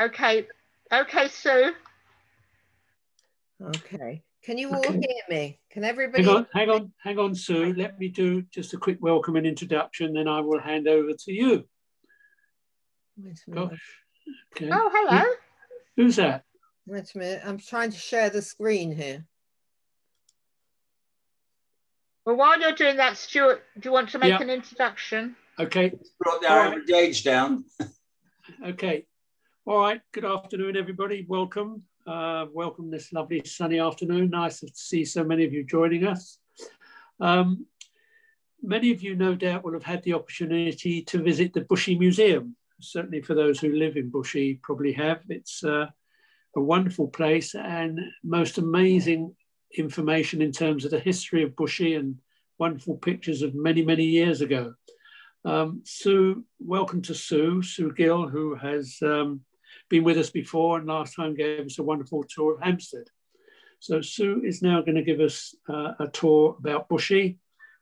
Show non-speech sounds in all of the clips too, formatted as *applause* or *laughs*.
Okay. Okay, Sue. Okay. Can you all Okay. hear me? Can everybody? Hang on, hang on, hang on, Sue. Let me do just a quick welcome and introduction, then I will hand over to you. Wait a minute. Gosh. Okay. Oh, hello. Who's that? Wait a minute. I'm trying to share the screen here. Well, while you're doing that, Stuart, do you want to make Yeah. an introduction? Okay. Brought the average age down. Okay. All right. Good afternoon, everybody. Welcome. Uh, welcome this lovely sunny afternoon. Nice to see so many of you joining us. Um, many of you, no doubt, will have had the opportunity to visit the Bushey Museum. Certainly, for those who live in Bushey, probably have. It's uh, a wonderful place and most amazing information in terms of the history of Bushey and wonderful pictures of many, many years ago. Um, Sue, welcome to Sue, Sue Gill, who has um, been with us before and last time gave us a wonderful tour of Hampstead. So Sue is now going to give us uh, a tour about Bushey.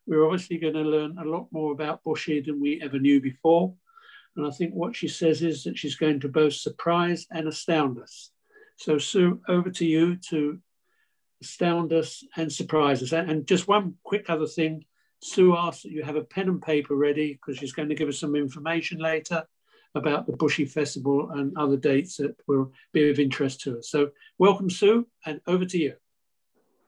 We're obviously going to learn a lot more about Bushey than we ever knew before. And I think what she says is that she's going to both surprise and astound us. So Sue, over to you to astound us and surprise us. And just one quick other thing, Sue asked that you have a pen and paper ready because she's going to give us some information later about the Bushey Festival and other dates that will be of interest to us. So welcome, Sue, and over to you.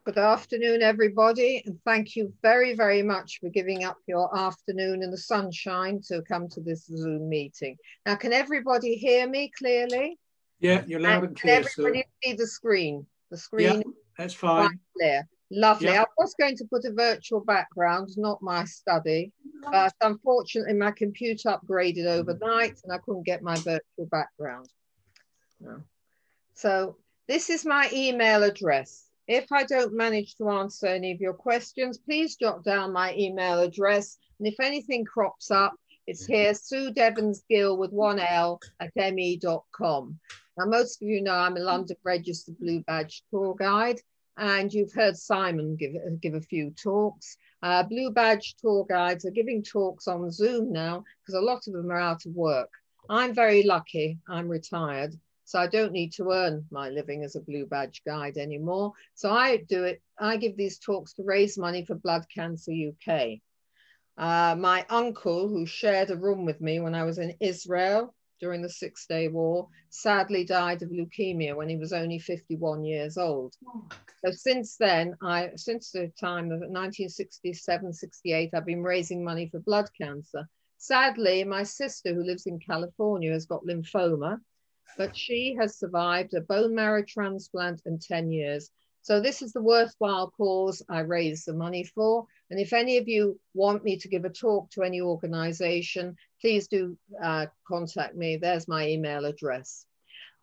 Good afternoon, everybody, and thank you very, very much for giving up your afternoon in the sunshine to come to this Zoom meeting. Now, can everybody hear me clearly? Yeah, you're loud and And clear, can Sue. everybody see the screen? The screen Yeah, that's is fine. clear. Lovely. Yeah. I was going to put a virtual background, not my study, but unfortunately my computer upgraded overnight and I couldn't get my virtual background. No. So this is my email address. If I don't manage to answer any of your questions, please jot down my email address. And if anything crops up, it's here, Sue Devons Gill with one L at me.com. Now, most of you know I'm a London registered Blue Badge tour guide, and you've heard Simon give, give a few talks. Uh, Blue Badge tour guides are giving talks on Zoom now because a lot of them are out of work. I'm very lucky, I'm retired, so I don't need to earn my living as a Blue Badge guide anymore. So I do it, I give these talks to raise money for Blood Cancer UK. Uh, my uncle, who shared a room with me when I was in Israel during the Six Day War, sadly died of leukemia when he was only 51 years old. Oh so since then, I since the time of 1967, 68, I've been raising money for blood cancer. Sadly, my sister, who lives in California, has got lymphoma, but she has survived a bone marrow transplant in 10 years. So this is the worthwhile cause I raise the money for. And if any of you want me to give a talk to any organization, please do uh, contact me. There's my email address.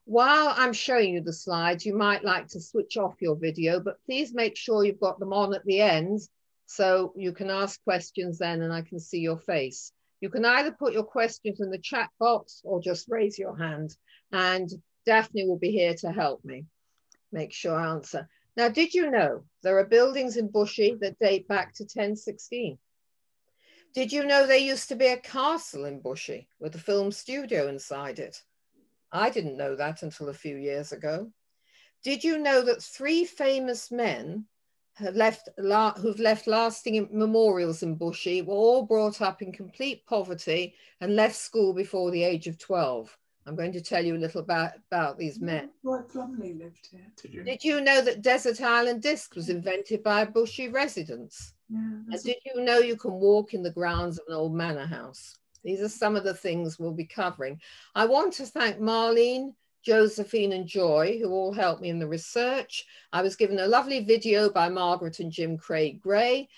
While I'm showing you the slides, you might like to switch off your video, but please make sure you've got them on at the end so you can ask questions then and I can see your face. You can either put your questions in the chat box or just raise your hand and Daphne will be here to help me make sure I answer. Now, did you know there are buildings in Bushey that date back to 1016? Did you know there used to be a castle in Bushey with a film studio inside it? I didn't know that until a few years ago. Did you know that three famous men have left, who've left lasting memorials in Bushey were all brought up in complete poverty and left school before the age of 12? I'm going to tell you a little about, about these men. Roy Plomley lived here. Did you? Did you know that Desert Island Disc was invented by a Bushey residents? Yeah, And that's did you know you can walk in the grounds of an old manor house? These are some of the things we'll be covering. I want to thank Marlene, Josephine, and Joy, who all helped me in the research. I was given a lovely video by Margaret and Jim Craig Gray.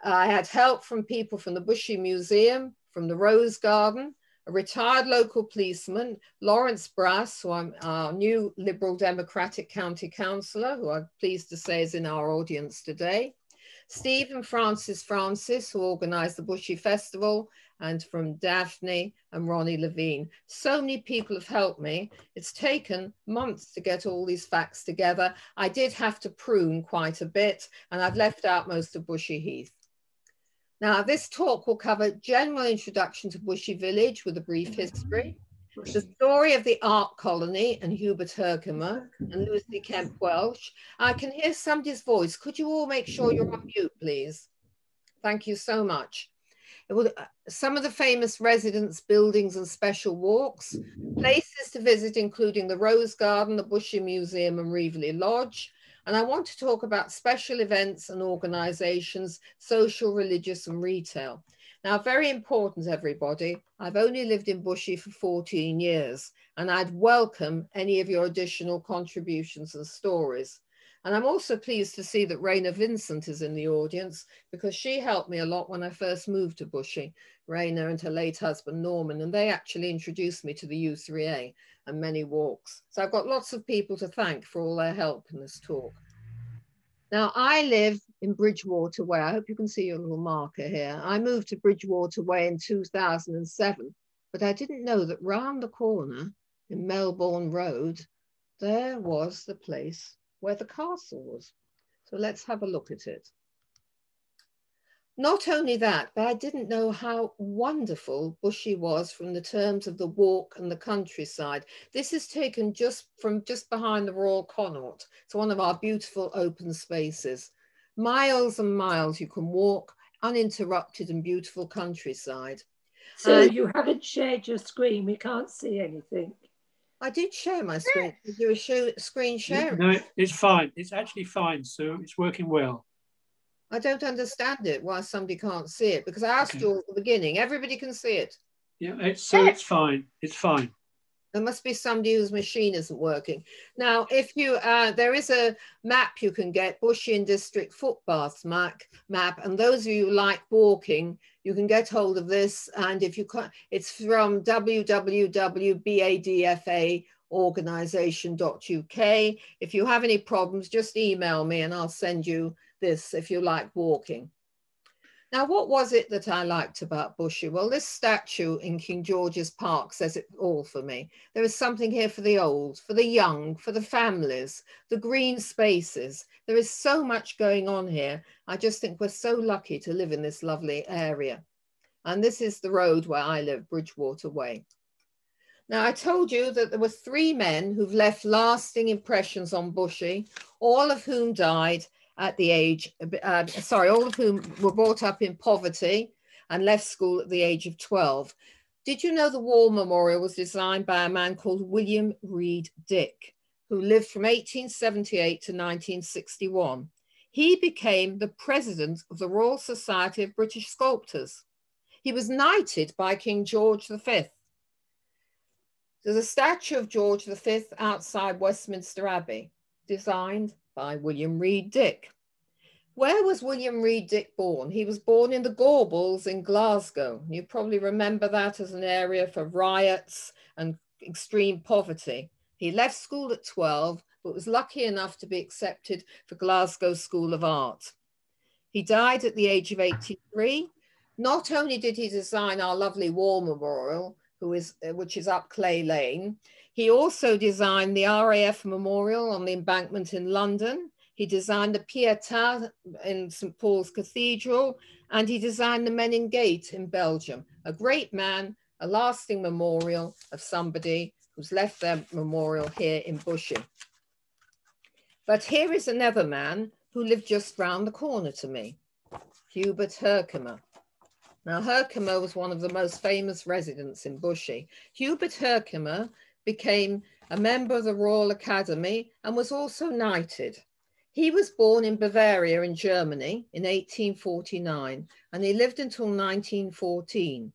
I had help from people from the Bushey Museum, from the Rose Garden, a retired local policeman, Lawrence Brass, who I'm our new Liberal Democratic County Councillor, who I'm pleased to say is in our audience today. Steve and Francis Francis, who organised the Bushey Festival, and from Daphne and Ronnie Levine. So many people have helped me. It's taken months to get all these facts together. I did have to prune quite a bit, and I've left out most of Bushey Heath. Now, this talk will cover general introduction to Bushey Village with a brief history, the story of the art colony and Hubert Herkomer and Lucy Kemp Welch. I can hear somebody's voice. Could you all make sure you're on mute, please? Thank you so much. Will, uh, some of the famous residence buildings and special walks, places to visit, including the Rose Garden, the Bushey Museum and Reveley Lodge. And I want to talk about special events and organizations, social, religious and retail. Now, very important, everybody. I've only lived in Bushey for 14 years, and I'd welcome any of your additional contributions and stories. And I'm also pleased to see that Raina Vincent is in the audience because she helped me a lot when I first moved to Bushey, Raina and her late husband Norman, and they actually introduced me to the U3A and many walks. So I've got lots of people to thank for all their help in this talk. Now, I live in Bridgewater Way. I hope you can see your little marker here. I moved to Bridgewater Way in 2007, but I didn't know that round the corner in Melbourne Road, there was the place where the castle was. So let's have a look at it. Not only that, but I didn't know how wonderful Bushey was from the terms of the walk and the countryside. This is taken just from just behind the Royal Connaught. It's one of our beautiful open spaces. Miles and miles you can walk uninterrupted and beautiful countryside. So you haven't shared your screen, we can't see anything. I did share my screen. Did you show, screen share? No, it's fine. It's actually fine, Sue. It's working well. I don't understand it why somebody can't see it because I asked Okay. you at the beginning. Everybody can see it. Yeah, it's so it's fine. It's fine. There must be somebody whose machine isn't working. Now, if you, uh, there is a map you can get, Bushian District Footpaths map, map, and those of you who like walking, you can get hold of this. And if you can't, it's from www.badfaorganisation.uk. If you have any problems, just email me and I'll send you this if you like walking. Now, what was it that I liked about Bushey? Well, this statue in King George's Park says it all for me. There is something here for the old, for the young, for the families, the green spaces. There is so much going on here. I just think we're so lucky to live in this lovely area. And this is the road where I live, Bridgewater Way. Now, I told you that there were three men who've left lasting impressions on Bushey, all of whom died at the age, uh, sorry, all of whom were brought up in poverty and left school at the age of 12. Did you know the Wall Memorial was designed by a man called William Reid Dick, who lived from 1878 to 1961? He became the president of the Royal Society of British Sculptors. He was knighted by King George V. There's a statue of George V outside Westminster Abbey, designed by William Reid Dick. Where was William Reid Dick born? He was born in the Gorbals in Glasgow. You probably remember that as an area for riots and extreme poverty. He left school at 12, but was lucky enough to be accepted for Glasgow School of Art. He died at the age of 83. Not only did he design our lovely war memorial, who is, uh, which is up Clay Lane, he also designed the RAF Memorial on the embankment in London. He designed the Pietà in St. Paul's Cathedral, and he designed the Menin Gate in Belgium. A great man, a lasting memorial of somebody who's left their memorial here in Bushey. But here is another man who lived just round the corner to me, Hubert Herkomer. Now, Herkomer was one of the most famous residents in Bushey. Hubert Herkomer became a member of the Royal Academy and was also knighted. He was born in Bavaria in Germany in 1849 and he lived until 1914.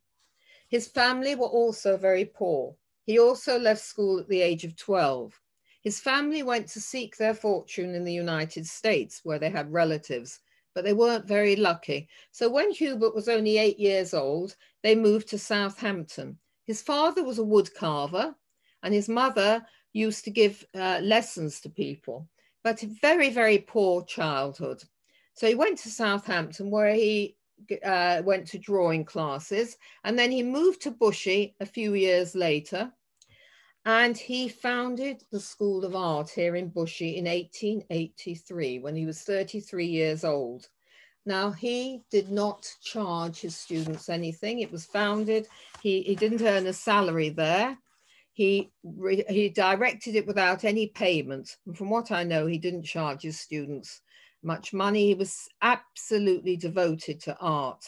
His family were also very poor. He also left school at the age of 12. His family went to seek their fortune in the United States where they had relatives, but they weren't very lucky. So when Hubert was only eight years old, they moved to Southampton. His father was a wood carver and his mother used to give uh, lessons to people, but a very, very poor childhood. So he went to Southampton where he uh, went to drawing classes and then he moved to Bushey a few years later and he founded the School of Art here in Bushey in 1883 when he was 33 years old. Now, he did not charge his students anything. It was founded, he, he didn't earn a salary there. He, he directed it without any payment. And from what I know, he didn't charge his students much money. He was absolutely devoted to art.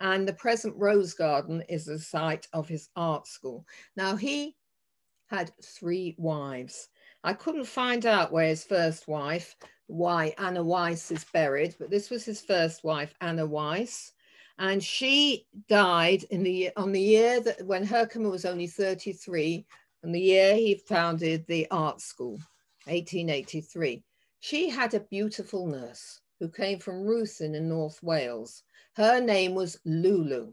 And the present Rose Garden is the site of his art school. Now, he had three wives. I couldn't find out where his first wife, why Anna Weiss is buried, but this was his first wife, Anna Weiss. And she died in the on the year that when Herkomer was only 33, and the year he founded the art school, 1883. She had a beautiful nurse who came from Ruthin in North Wales. Her name was Lulu.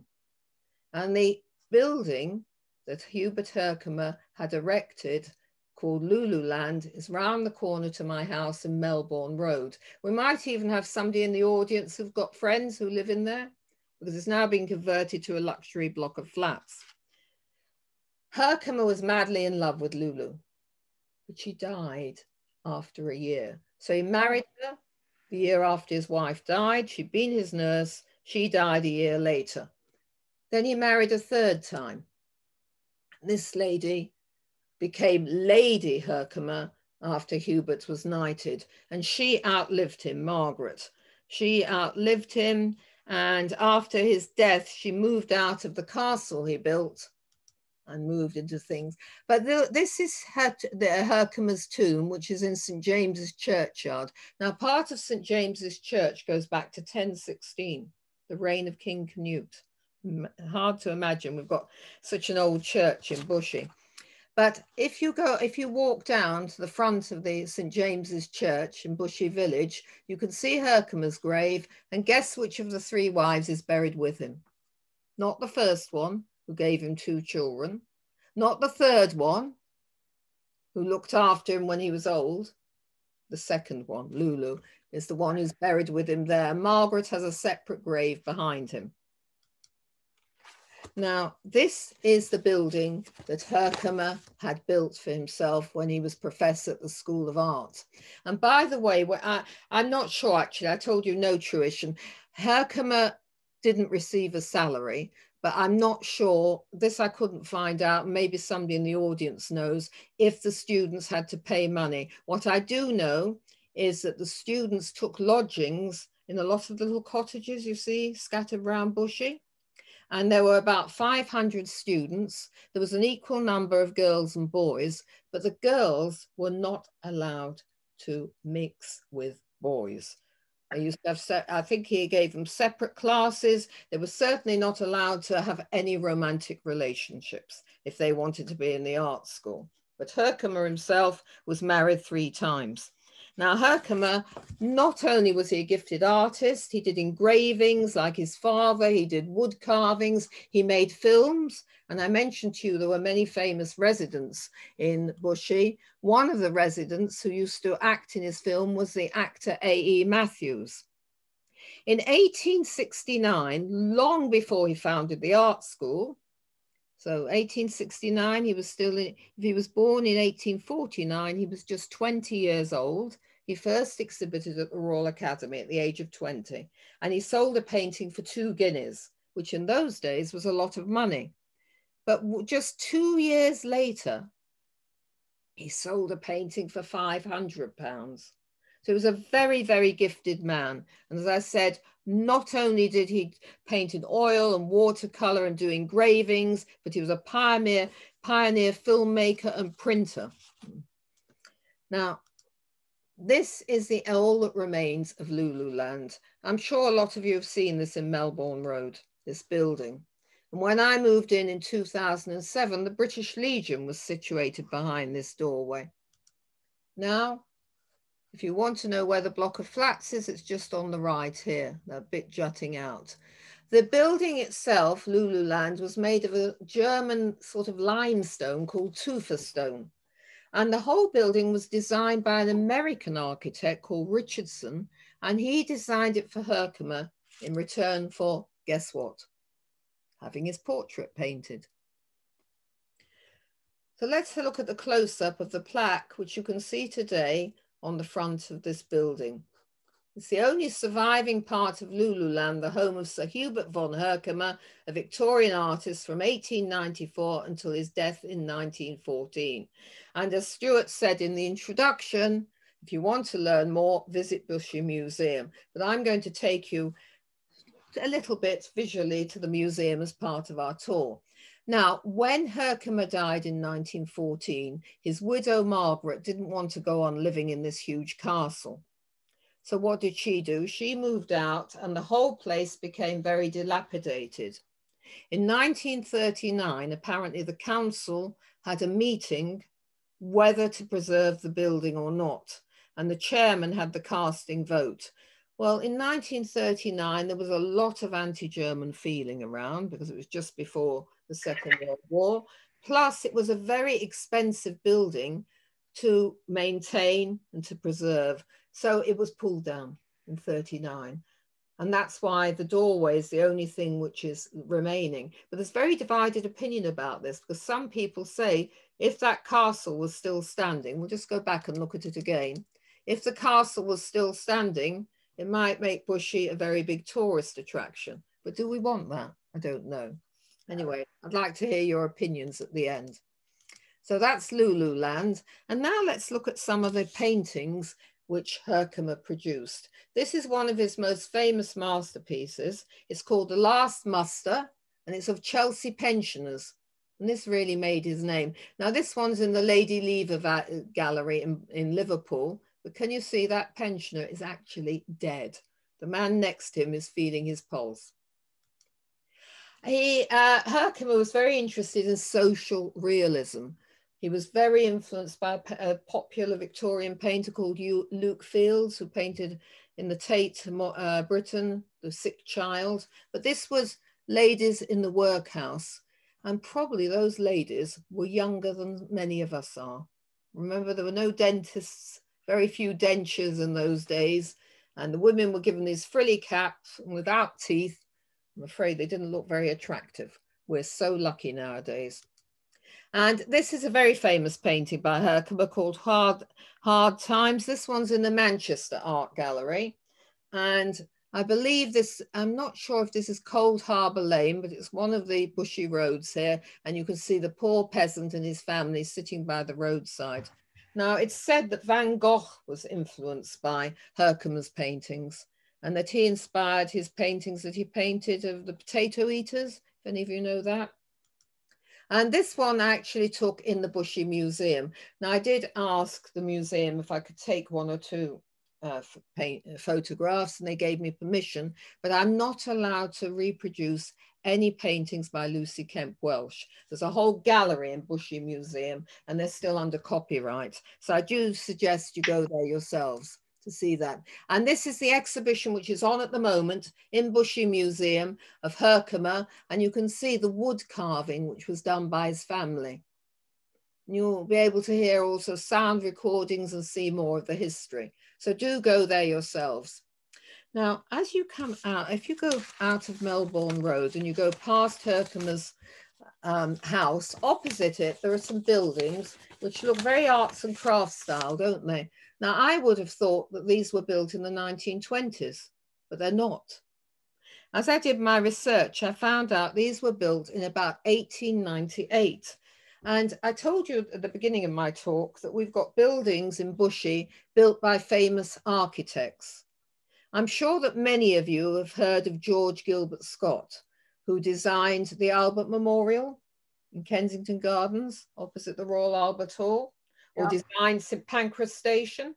And the building that Hubert Herkomer had erected called Lululand is round the corner to my house in Melbourne Road. We might even have somebody in the audience who've got friends who live in there because it's now been converted to a luxury block of flats. Herkomer was madly in love with Lulu, but she died after a year. So he married her the year after his wife died. She'd been his nurse. She died a year later. Then he married a third time. This lady became Lady Herkomer after Hubert was knighted, and she outlived him, Margaret. She outlived him, and after his death, she moved out of the castle he built and moved into things. But the, this is her, the Herkomer's tomb, which is in St. James's churchyard. Now, part of St. James's church goes back to 1016, the reign of King Canute. Hard to imagine we've got such an old church in Bushey. But if you go, if you walk down to the front of the St. James's Church in Bushey Village, you can see Herkomer's grave and guess which of the three wives is buried with him. Not the first one, who gave him two children, not the third one, who looked after him when he was old. The second one, Lulu, is the one who's buried with him there. Margaret has a separate grave behind him. Now, this is the building that Herkomer had built for himself when he was professor at the School of Art. And by the way, I, am not sure actually, I told you no tuition. Herkomer didn't receive a salary, but I'm not sure, this I couldn't find out, maybe somebody in the audience knows, if the students had to pay money. What I do know is that the students took lodgings in a lot of little cottages, you see, scattered around Bushey. And there were about 500 students. There was an equal number of girls and boys, but the girls were not allowed to mix with boys. I used to have, I think he gave them separate classes. They were certainly not allowed to have any romantic relationships if they wanted to be in the art school. But Herkomer himself was married three times. Now, Herkomer, not only was he a gifted artist, he did engravings like his father, he did wood carvings, he made films. And I mentioned to you there were many famous residents in Bushey. One of the residents who used to act in his film was the actor A.E. Matthews. In 1869, long before he founded the art school, so 1869, he was still in, if he was born in 1849, he was just 20 years old. He first exhibited at the Royal Academy at the age of 20, and he sold a painting for two guineas, which in those days was a lot of money. But just two years later, he sold a painting for 500 pounds. So he was a very, very gifted man. And as I said, not only did he paint in oil and watercolor and do engravings, but he was a pioneer, pioneer filmmaker and printer. Now, this is the all that remains of Lululand. I'm sure a lot of you have seen this in Melbourne Road, this building. And when I moved in in 2007, the British Legion was situated behind this doorway. Now, if you want to know where the block of flats is, it's just on the right here, a bit jutting out. The building itself, Lululand, was made of a German sort of limestone called tufa stone. And the whole building was designed by an American architect called Richardson, and he designed it for Herkomer in return for, guess what? Having his portrait painted. So let's look at the close-up of the plaque, which you can see today on the front of this building. It's the only surviving part of Lululand, the home of Sir Hubert von Herkomer, a Victorian artist from 1894 until his death in 1914. And as Stuart said in the introduction, if you want to learn more, visit Bushey Museum. But I'm going to take you a little bit visually to the museum as part of our tour. Now, when Herkomer died in 1914, his widow Margaret didn't want to go on living in this huge castle. So what did she do? She moved out and the whole place became very dilapidated. In 1939, apparently the council had a meeting whether to preserve the building or not. And the chairman had the casting vote. Well, in 1939, there was a lot of anti-German feeling around because it was just before the Second World War. Plus, it was a very expensive building to maintain and to preserve. So it was pulled down in 39. And that's why the doorway is the only thing which is remaining. But there's very divided opinion about this because some people say if that castle was still standing, we'll just go back and look at it again. If the castle was still standing, it might make Bushey a very big tourist attraction. But do we want that? I don't know. Anyway, I'd like to hear your opinions at the end. So that's Lululand. And now let's look at some of the paintings which Herkomer produced. This is one of his most famous masterpieces. It's called The Last Muster, and it's of Chelsea pensioners. And this really made his name. Now, this one's in the Lady Lever Gallery in, in Liverpool, but can you see that pensioner is actually dead? The man next to him is feeling his pulse. He, uh, Herkomer was very interested in social realism. He was very influenced by a, popular Victorian painter called Luke Fildes, who painted in the Tate, uh, Britain, The Sick Child. But this was ladies in the workhouse. And probably those ladies were younger than many of us are. Remember, there were no dentists, very few dentures in those days. And the women were given these frilly caps and without teeth. I'm afraid they didn't look very attractive. We're so lucky nowadays. And this is a very famous painting by Herkomer called Hard, Hard Times. This one's in the Manchester Art Gallery. And I believe this, I'm not sure if this is Cold Harbour Lane, but it's one of the bushy roads here. And you can see the poor peasant and his family sitting by the roadside. Now, it's said that Van Gogh was influenced by Herkomer's paintings and that he inspired his paintings that he painted of the potato eaters, if any of you know that. And this one I actually took in the Bushey Museum. Now I did ask the museum if I could take one or two uh, paint, uh, photographs and they gave me permission, but I'm not allowed to reproduce any paintings by Lucy Kemp Welch. There's a whole gallery in Bushey Museum and they're still under copyright. So I do suggest you go there yourselves to see that. And this is the exhibition which is on at the moment in Bushey Museum of Herkomer. And you can see the wood carving which was done by his family. You'll be able to hear also sound recordings and see more of the history. So do go there yourselves. Now, as you come out, if you go out of Melbourne Road and you go past Herkomer's um, house, opposite it, there are some buildings which look very arts and crafts style, don't they? Now, I would have thought that these were built in the 1920s, but they're not. As I did my research, I found out these were built in about 1898. And I told you at the beginning of my talk that we've got buildings in Bushey built by famous architects. I'm sure that many of you have heard of George Gilbert Scott, who designed the Albert Memorial in Kensington Gardens opposite the Royal Albert Hall or yeah. designed St Pancras Station.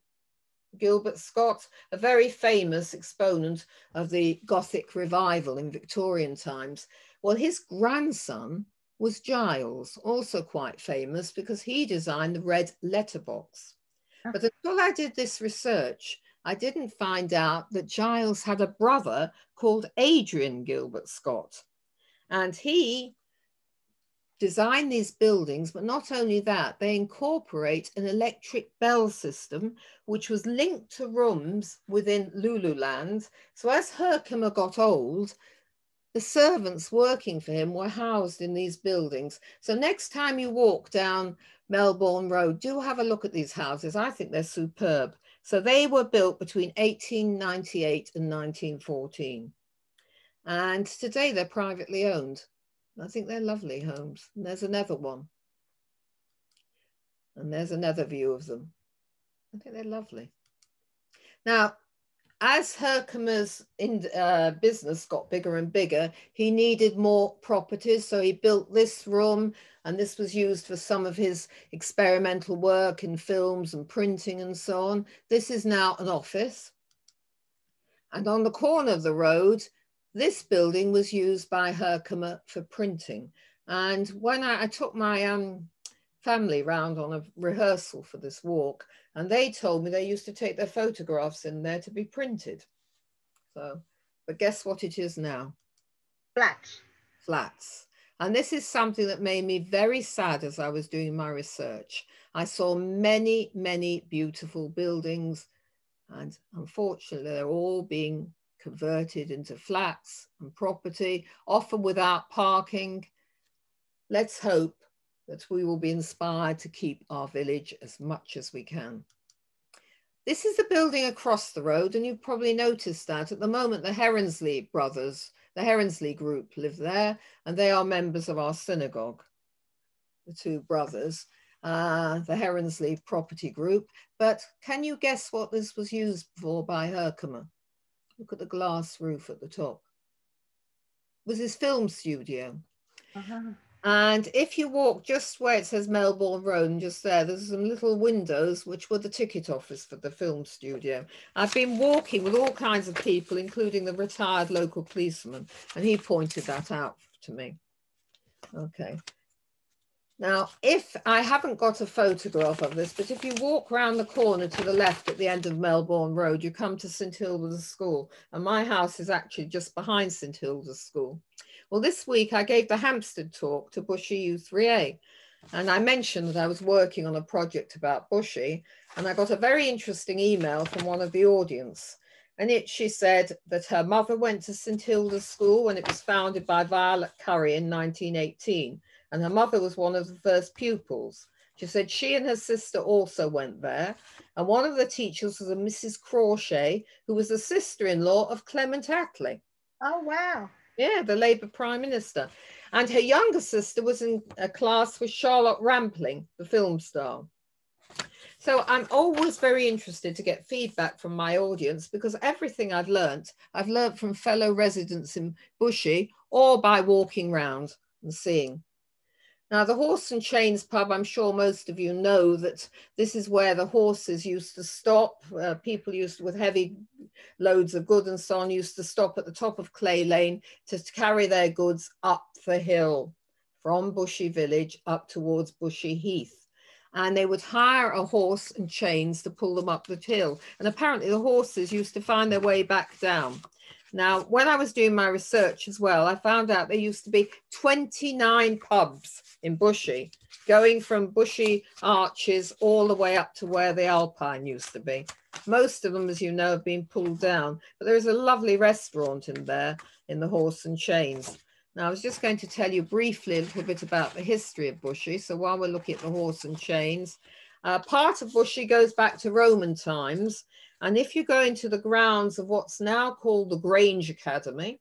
Gilbert Scott, a very famous exponent of the Gothic revival in Victorian times. Well, his grandson was Giles, also quite famous because he designed the red letterbox. But until I did this research, I didn't find out that Giles had a brother called Adrian Gilbert Scott. And he design these buildings, but not only that, they incorporate an electric bell system, which was linked to rooms within Lululand. So as Herkomer got old, the servants working for him were housed in these buildings. So next time you walk down Melbourne Road, do have a look at these houses. I think they're superb. So they were built between 1898 and 1914. And today they're privately owned. I think they're lovely homes. And there's another one. And there's another view of them. I think they're lovely. Now, as Herkomer's in, uh, business got bigger and bigger, he needed more properties. So he built this room, and this was used for some of his experimental work in films and printing and so on. This is now an office. And on the corner of the road, this building was used by Herkomer for printing. And when I, I took my um, family round on a rehearsal for this walk and they told me they used to take their photographs in there to be printed. So, but guess what it is now? Flats. Flats. And this is something that made me very sad as I was doing my research. I saw many, many beautiful buildings, and unfortunately, they're all being converted into flats and property, often without parking. Let's hope that we will be inspired to keep our village as much as we can. This is the building across the road, and you've probably noticed that at the moment the Heronslea brothers, the Heronslea group live there, and they are members of our synagogue, the two brothers, uh, the Heronslea property group. But can you guess what this was used for by Herkomer? Look at the glass roof at the top. It was his film studio. Uh -huh. And if you walk just where it says Melbourne Road, and just there, there's some little windows which were the ticket office for the film studio. I've been walking with all kinds of people, including the retired local policeman, and he pointed that out to me. Okay. Now, if I haven't got a photograph of this, but if you walk round the corner to the left at the end of Melbourne Road, you come to St Hilda's School. And my house is actually just behind St Hilda's School. Well, this week I gave the Hampstead talk to Bushey U3A. And I mentioned that I was working on a project about Bushey. And I got a very interesting email from one of the audience. And it, she said that her mother went to St Hilda's School when it was founded by Violet Curry in 1918. And her mother was one of the first pupils. She said she and her sister also went there. And one of the teachers was a Mrs. Crawshay, who was the sister-in-law of Clement Attlee. Oh, wow. Yeah, the Labour Prime Minister. And her younger sister was in a class with Charlotte Rampling, the film star. So I'm always very interested to get feedback from my audience because everything I've learnt, I've learnt from fellow residents in Bushey or by walking round and seeing. Now, the Horse and Chains pub, I'm sure most of you know that this is where the horses used to stop. Uh, people used with heavy loads of goods and so on, used to stop at the top of Clay Lane to carry their goods up the hill from Bushey Village up towards Bushey Heath. And they would hire a horse and chains to pull them up the hill. And apparently the horses used to find their way back down. Now, when I was doing my research as well, I found out there used to be 29 pubs in Bushey, going from Bushey Arches all the way up to where the Alpine used to be. Most of them, as you know, have been pulled down, but there is a lovely restaurant in there in the Horse and Chains. Now, I was just going to tell you briefly a little bit about the history of Bushey. So while we're looking at the Horse and Chains, uh, part of Bushey goes back to Roman times and if you go into the grounds of what's now called the Grange Academy,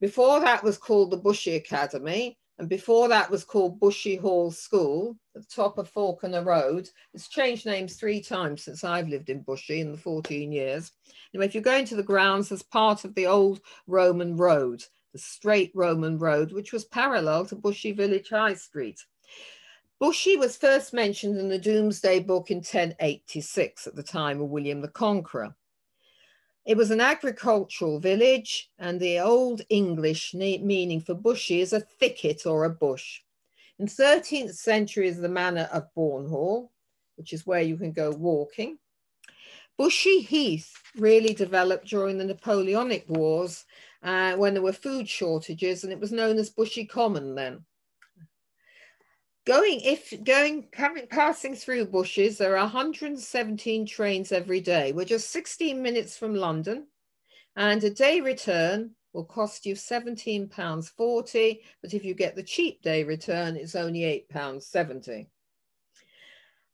before that was called the Bushey Academy, and before that was called Bushey Hall School at the top of Falconer Road. It's changed names three times since I've lived in Bushey in the 14 years. Anyway, if you go into the grounds as part of the old Roman road, the straight Roman road, which was parallel to Bushey Village High Street. Bushey was first mentioned in the Domesday Book in 1086 at the time of William the Conqueror. It was an agricultural village, and the Old English meaning for bushy is a thicket or a bush. In 13th century is the manor of Bournehall, which is where you can go walking. Bushey Heath really developed during the Napoleonic Wars uh, when there were food shortages, and it was known as Bushey Common then going if going coming passing through bushes there are 117 trains every day we're just 16 minutes from london. And a day return will cost you 17 pounds 40 but if you get the cheap day return it's only 8 pounds 70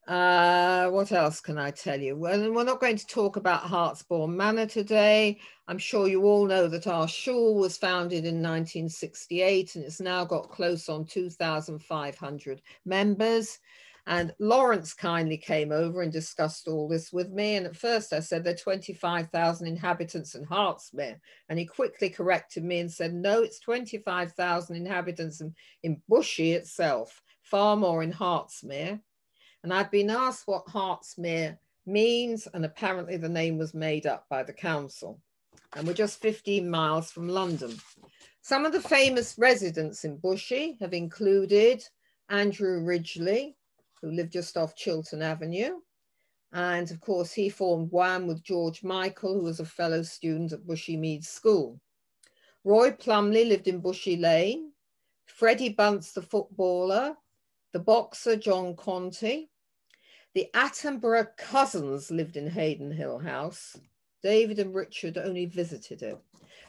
Uh, what else can I tell you? Well, we're not going to talk about Hartsbourne Manor today. I'm sure you all know that our shul was founded in 1968 and it's now got close on 2,500 members. And Lawrence kindly came over and discussed all this with me. And at first I said there are 25,000 inhabitants in Hertsmere. And he quickly corrected me and said, no, it's 25,000 inhabitants in, in Bushey itself, far more in Hertsmere. And I'd been asked what Hertsmere means. And apparently the name was made up by the council. And we're just 15 miles from London. Some of the famous residents in Bushey have included Andrew Ridgeley, who lived just off Chiltern Avenue. And of course, he formed Wham with George Michael, who was a fellow student at Bushey Mead School. Roy Plomley lived in Bushey Lane. Freddie Bunce, the footballer. The boxer, John Conteh. The Attenborough cousins lived in Haydon Hill House. David and Richard only visited it.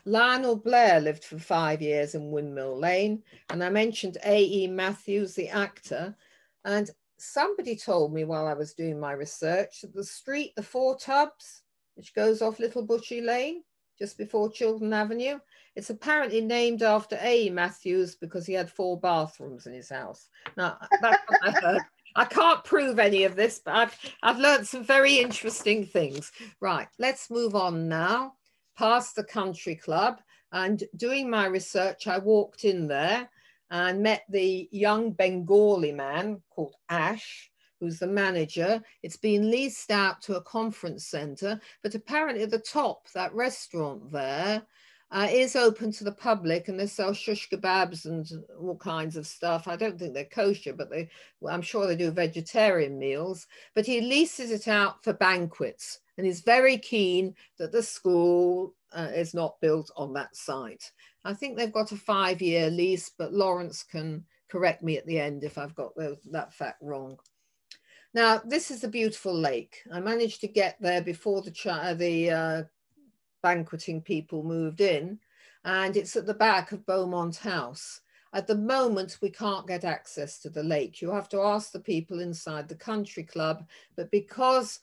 Lionel Blair lived for five years in Windmill Lane. And I mentioned A.E. Matthews, the actor. And somebody told me while I was doing my research that the street, the Four Tubs, which goes off Little Bushey Lane, just before Chiltern Avenue, it's apparently named after A. Matthews because he had four bathrooms in his house. Now, that's what I heard. I can't prove any of this, but I've, I've learned some very interesting things. Right, let's move on now, past the country club. And doing my research, I walked in there and met the young Bengali man called Ash, who's the manager. It's been leased out to a conference center, but apparently at the top, that restaurant there uh, is open to the public and they sell shish kebabs and all kinds of stuff. I don't think they're kosher, but they, well, I'm sure they do vegetarian meals, but he leases it out for banquets and he's very keen that the school uh, is not built on that site. I think they've got a five year lease, but Lawrence can correct me at the end if I've got the, that fact wrong. Now, this is a beautiful lake. I managed to get there before the, uh, the uh, banqueting people moved in, and it's at the back of Beaumont House. At the moment, we can't get access to the lake. You have to ask the people inside the country club, but because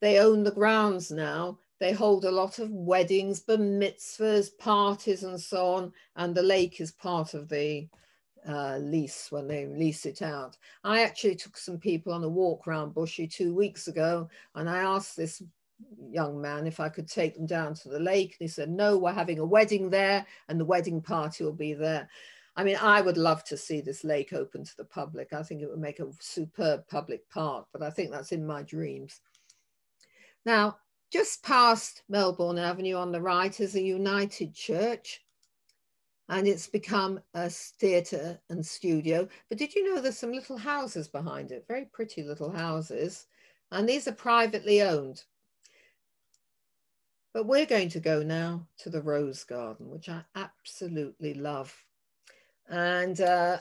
they own the grounds now, they hold a lot of weddings, bar mitzvahs, parties, and so on. And the lake is part of the uh, lease when they lease it out. I actually took some people on a walk around Bushey two weeks ago, and I asked this young man if I could take them down to the lake. And he said, No, we're having a wedding there, and the wedding party will be there. I mean, I would love to see this lake open to the public. I think it would make a superb public park, but I think that's in my dreams. Now, just past Melbourne Avenue on the right is a United Church and it's become a theatre and studio. But did you know there's some little houses behind it, very pretty little houses, and these are privately owned. But we're going to go now to the Rose Garden, which I absolutely love. And uh,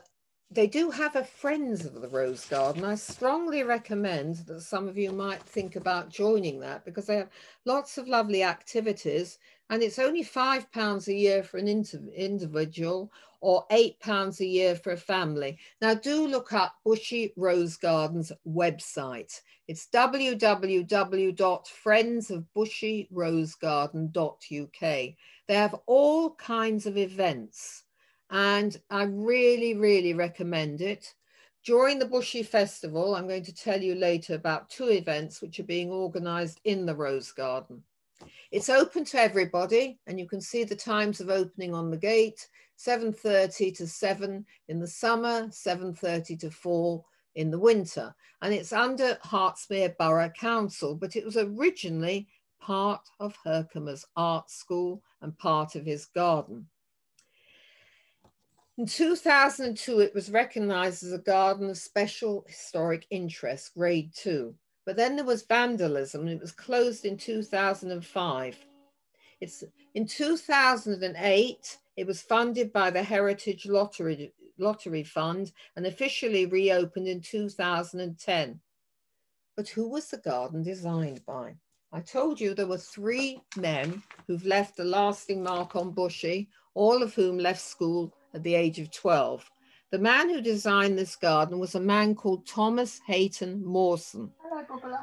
they do have a Friends of the Rose Garden. I strongly recommend that some of you might think about joining that because they have lots of lovely activities and it's only five pounds a year for an individual or eight pounds a year for a family. Now do look up Bushey Rose Garden's website. It's www.friendsofbushyrosegarden.uk. They have all kinds of events and I really, really recommend it. During the Bushey Festival, I'm going to tell you later about two events which are being organised in the Rose Garden. It's open to everybody and you can see the times of opening on the gate, 7.30 to 7 in the summer, 7.30 to 4 in the winter. And it's under Hertsmere Borough Council, but it was originally part of Herkomer's art school and part of his garden. In 2002, it was recognized as a garden of special historic interest, grade two. But then there was vandalism and it was closed in 2005. It's in 2008, it was funded by the Heritage Lottery, Lottery Fund and officially reopened in 2010. But who was the garden designed by? I told you there were three men who've left a lasting mark on Bushey, all of whom left school at the age of 12. The man who designed this garden was a man called Thomas Hayton Mawson. Hello.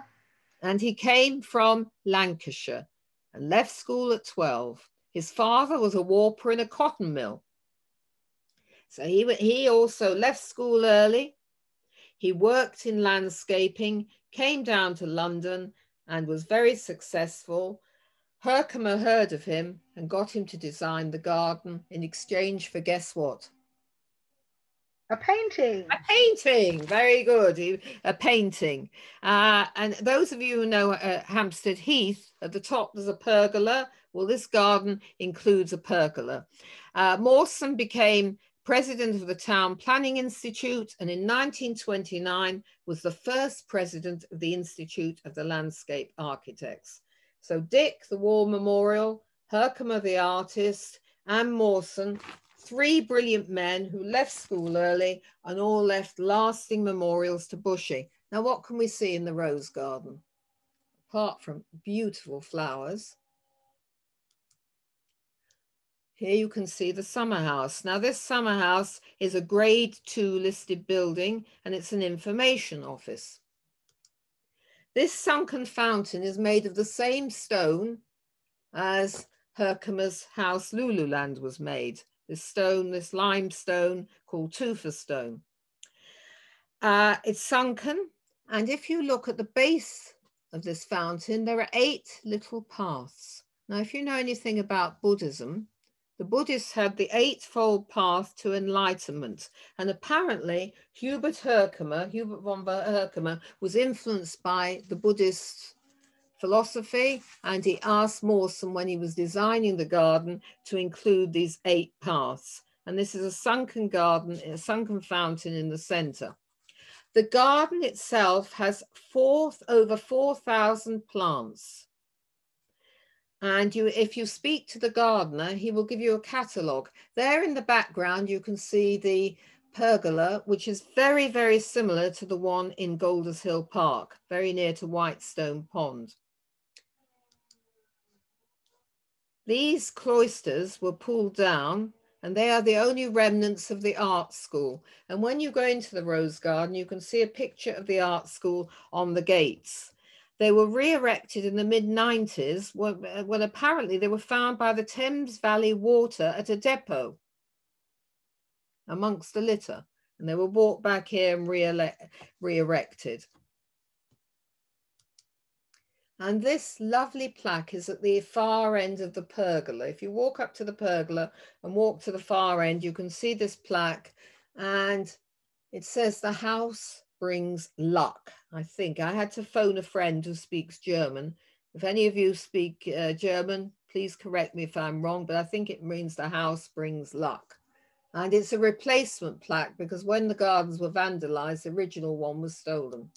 And he came from Lancashire and left school at 12. His father was a warper in a cotton mill. So he, he also left school early. He worked in landscaping, came down to London, and was very successful. Herkomer heard of him and got him to design the garden in exchange for guess what? A painting. A painting, very good. A painting. Uh, and those of you who know uh, Hampstead Heath, at the top there's a pergola. Well, this garden includes a pergola. Uh, Mawson became president of the Town Planning Institute and in 1929 was the first president of the Institute of the Landscape Architects. So Dick, the War Memorial, Herkomer, the artist, and Mawson three brilliant men who left school early and all left lasting memorials to Bushey. Now, what can we see in the rose garden? Apart from beautiful flowers. Here you can see the summer house. Now this summer house is a grade two listed building and it's an information office. This sunken fountain is made of the same stone as Herkomer's house Lululand was made this stone, this limestone called tufa stone. Uh, it's sunken, and if you look at the base of this fountain, there are eight little paths. Now, if you know anything about Buddhism, the Buddhists had the Eightfold Path to Enlightenment. And apparently, Hubert Herkomer, Hubert von Herkomer, was influenced by the Buddhist philosophy, and he asked Mawson when he was designing the garden to include these eight paths. And this is a sunken garden, a sunken fountain in the center. The garden itself has four, over 4,000 plants. And you, if you speak to the gardener, he will give you a catalogue. There in the background, you can see the pergola, which is very, very similar to the one in Golders Hill Park, very near to Whitestone Pond. These cloisters were pulled down and they are the only remnants of the art school. And when you go into the Rose Garden, you can see a picture of the art school on the gates. They were re-erected in the mid-90s when, when apparently they were found by the Thames Valley Water at a depot amongst the litter. And they were brought back here and re-erected. And this lovely plaque is at the far end of the pergola. If you walk up to the pergola and walk to the far end, you can see this plaque and it says the house brings luck. I think I had to phone a friend who speaks German. If any of you speak uh, German, please correct me if I'm wrong, but I think it means the house brings luck. And it's a replacement plaque because when the gardens were vandalized, the original one was stolen.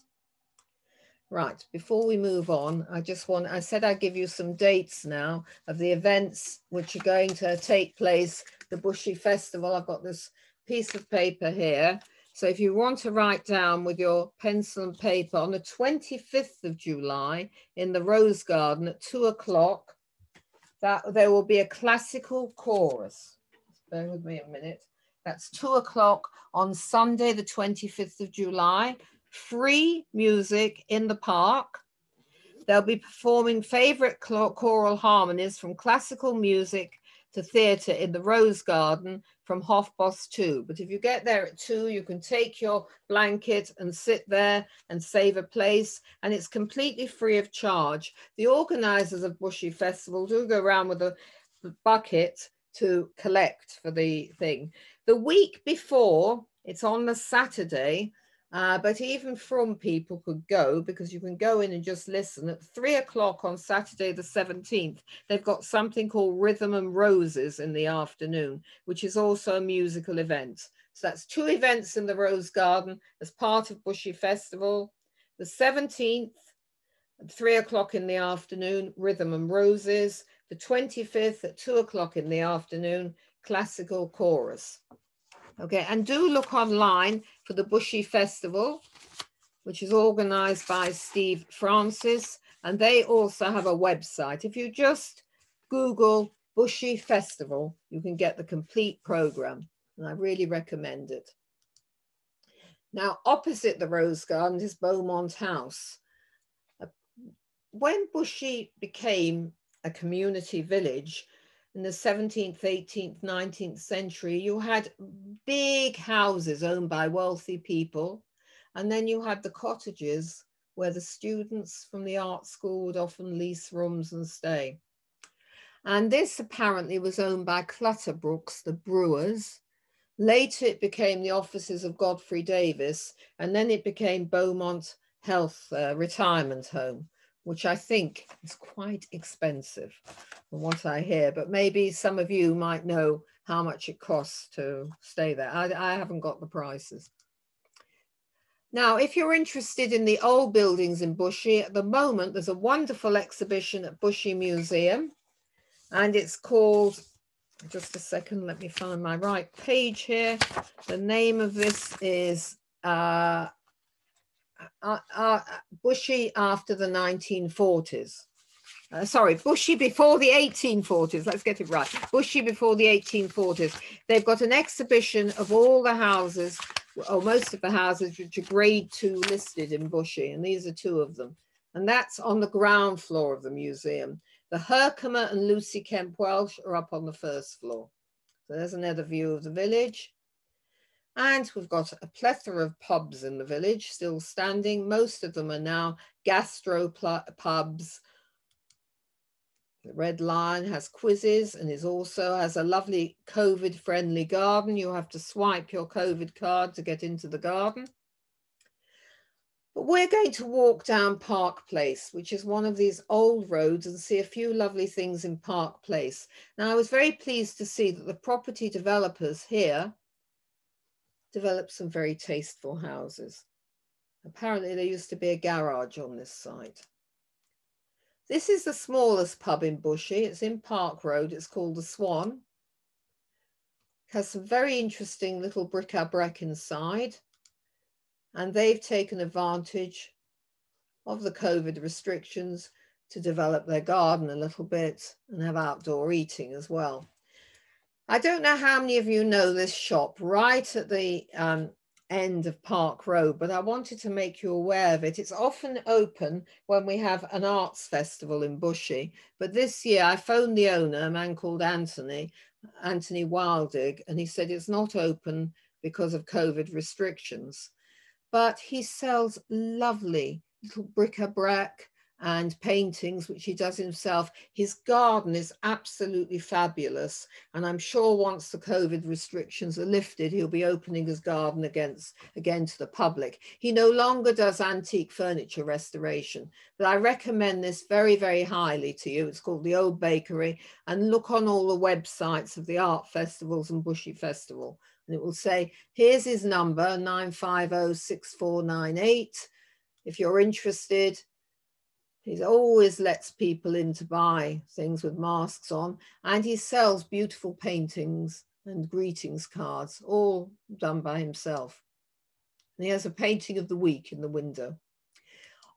Right, before we move on, I just want, I said I'd give you some dates now of the events which are going to take place, the Bushey Festival. I've got this piece of paper here. So if you want to write down with your pencil and paper on the 25th of July in the Rose Garden at two o'clock, that there will be a classical chorus. Bear with me a minute. That's two o'clock on Sunday, the 25th of July free music in the park. They'll be performing favorite choral harmonies from classical music to theatre in the Rose Garden from Hofbos 2. But if you get there at 2, you can take your blanket and sit there and save a place, and it's completely free of charge. The organisers of Bushey Festival do go around with a bucket to collect for the thing. The week before, it's on the Saturday, uh, but even from people could go because you can go in and just listen at three o'clock on Saturday, the 17th. They've got something called Rhythm and Roses in the afternoon, which is also a musical event. So that's two events in the Rose Garden as part of Bushey Festival. The 17th, at three o'clock in the afternoon, Rhythm and Roses. The 25th at two o'clock in the afternoon, Classical Chorus. Okay, and do look online for the Bushey Festival, which is organized by Steve Francis, and they also have a website. If you just Google Bushey Festival, you can get the complete program, and I really recommend it. Now, opposite the Rose Garden is Beaumont House. Uh, when Bushey became a community village in the 17th, 18th, 19th century, you had big houses owned by wealthy people. And then you had the cottages where the students from the art school would often lease rooms and stay. And this apparently was owned by Clutterbucks, the brewers. Later, it became the offices of Godfrey Davis, and then it became Beaumont Health uh, Retirement Home, which I think is quite expensive from what I hear. But maybe some of you might know how much it costs to stay there. I, I haven't got the prices. Now, if you're interested in the old buildings in Bushey, at the moment, there's a wonderful exhibition at Bushey Museum and it's called, just a second, let me find my right page here. The name of this is uh, uh, uh, Bushey after the 1940s. Uh, sorry, Bushey before the 1840s. Let's get it right. Bushey before the 1840s. They've got an exhibition of all the houses, or most of the houses, which are grade two listed in Bushey, and these are two of them. And that's on the ground floor of the museum. The Herkomer and Lucy Kemp Welch are up on the first floor. So there's another view of the village. And we've got a plethora of pubs in the village still standing. Most of them are now gastro pubs. The Red Lion has quizzes and is also has a lovely COVID friendly garden. You have to swipe your COVID card to get into the garden. But we're going to walk down Park Place, which is one of these old roads, and see a few lovely things in Park Place. Now, I was very pleased to see that the property developers here developed some very tasteful houses. Apparently, there used to be a garage on this site. This is the smallest pub in Bushey. It's in Park Road. It's called the Swan. It has some very interesting little bric-a-brac inside and they've taken advantage of the COVID restrictions to develop their garden a little bit and have outdoor eating as well. I don't know how many of you know this shop right at the um, end of Park Road, but I wanted to make you aware of it. It's often open when we have an arts festival in Bushey, but this year I phoned the owner, a man called Anthony, Anthony Wildig, and he said it's not open because of COVID restrictions but he sells lovely little bric-a-brac and paintings, which he does himself. His garden is absolutely fabulous. And I'm sure once the COVID restrictions are lifted, he'll be opening his garden against, again to the public. He no longer does antique furniture restoration, but I recommend this very, very highly to you. It's called The Old Bakery and look on all the websites of the art festivals and Bushey Festival and it will say, here's his number, 950-6498. If you're interested, he always lets people in to buy things with masks on, and he sells beautiful paintings and greetings cards, all done by himself. And he has a painting of the week in the window.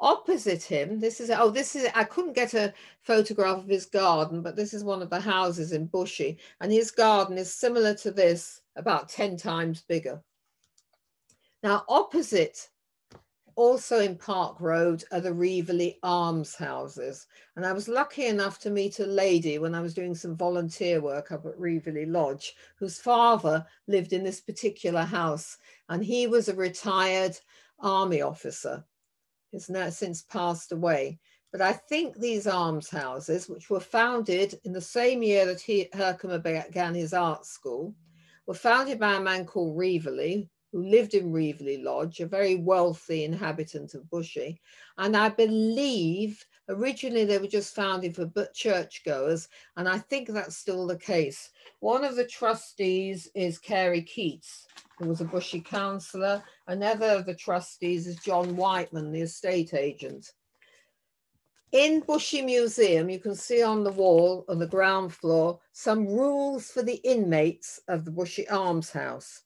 Opposite him, this is, oh, this is, I couldn't get a photograph of his garden, but this is one of the houses in Bushey, And his garden is similar to this, about 10 times bigger. Now, opposite, also in Park Road, are the Reveley Almshouses. And I was lucky enough to meet a lady when I was doing some volunteer work up at Reveley Lodge, whose father lived in this particular house. And he was a retired army officer He's now since passed away. But I think these almshouses, which were founded in the same year that he, Herkomer began his art school, were founded by a man called Reveley, who lived in Reveley Lodge, a very wealthy inhabitant of Bushey. And I believe originally they were just founded for churchgoers, and I think that's still the case. One of the trustees is Carey Keats, who was a Bushey councillor. Another of the trustees is John Whiteman, the estate agent. In Bushey Museum, you can see on the wall on the ground floor some rules for the inmates of the Bushey Almshouse.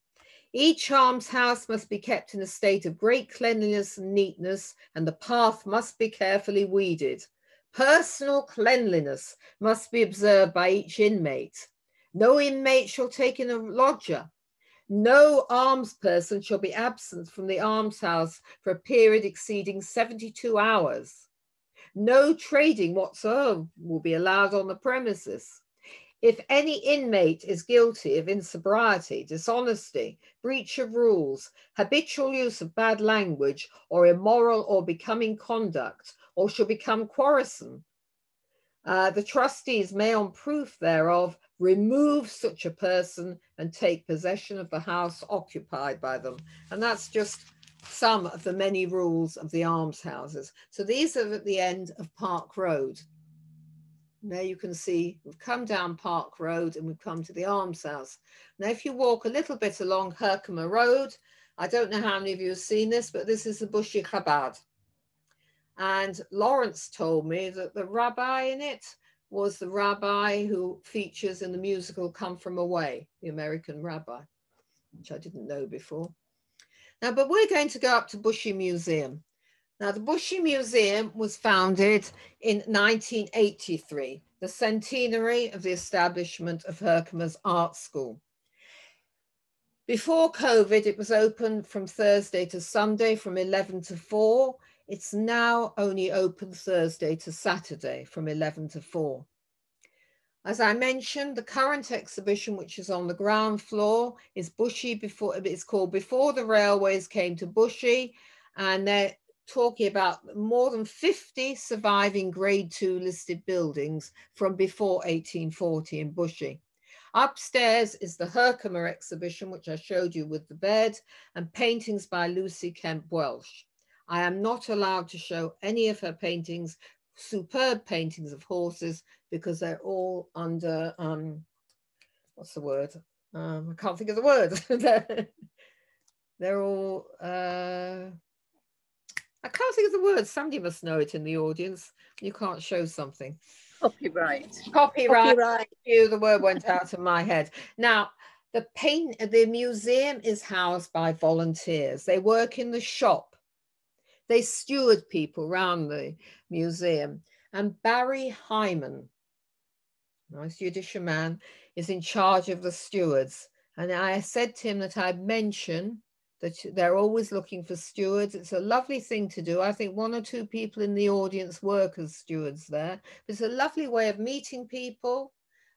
Each almshouse must be kept in a state of great cleanliness and neatness, and the path must be carefully weeded. Personal cleanliness must be observed by each inmate. No inmate shall take in a lodger No alms person shall be absent from the almshouse for a period exceeding 72 hours. No trading whatsoever will be allowed on the premises. If any inmate is guilty of insobriety, dishonesty, breach of rules, habitual use of bad language, or immoral or becoming conduct, or shall become quarrelsome, uh, the trustees may, on proof thereof, remove such a person and take possession of the house occupied by them. And that's just some of the many rules of the almshouses. So these are at the end of Park Road. There you can see we've come down Park Road and we've come to the almshouse. Now, if you walk a little bit along Herkomer Road, I don't know how many of you have seen this, but this is the Bushey Chabad. And Lawrence told me that the rabbi in it was the rabbi who features in the musical Come From Away, the American rabbi, which I didn't know before. Now, but we're going to go up to Bushey Museum. Now, the Bushey Museum was founded in 1983, the centenary of the establishment of Herkomer's Art School. Before COVID, it was open from Thursday to Sunday from 11 to 4. It's now only open Thursday to Saturday from 11 to 4. As I mentioned, the current exhibition, which is on the ground floor, is Bushey before, it's called Before the Railways Came to Bushey, and they're talking about more than 50 surviving grade two listed buildings from before 1840 in Bushey. Upstairs is the Herkomer exhibition, which I showed you with the bed, and paintings by Lucy Kemp Welch. I am not allowed to show any of her paintings, superb paintings of horses, because they're all under, um, what's the word? Um, I can't think of the word. *laughs* they're, they're all, uh, I can't think of the word. Somebody must know it in the audience. You can't show something. Copyright. Copyright. Copyright. You, the word went out of my head. Now, the paint, the museum is housed by volunteers. They work in the shop. They steward people around the museum. And Barry Hyman, nice Yiddish man, is in charge of the stewards. And I said to him that I'd mention that they're always looking for stewards. It's a lovely thing to do. I think one or two people in the audience work as stewards there. It's a lovely way of meeting people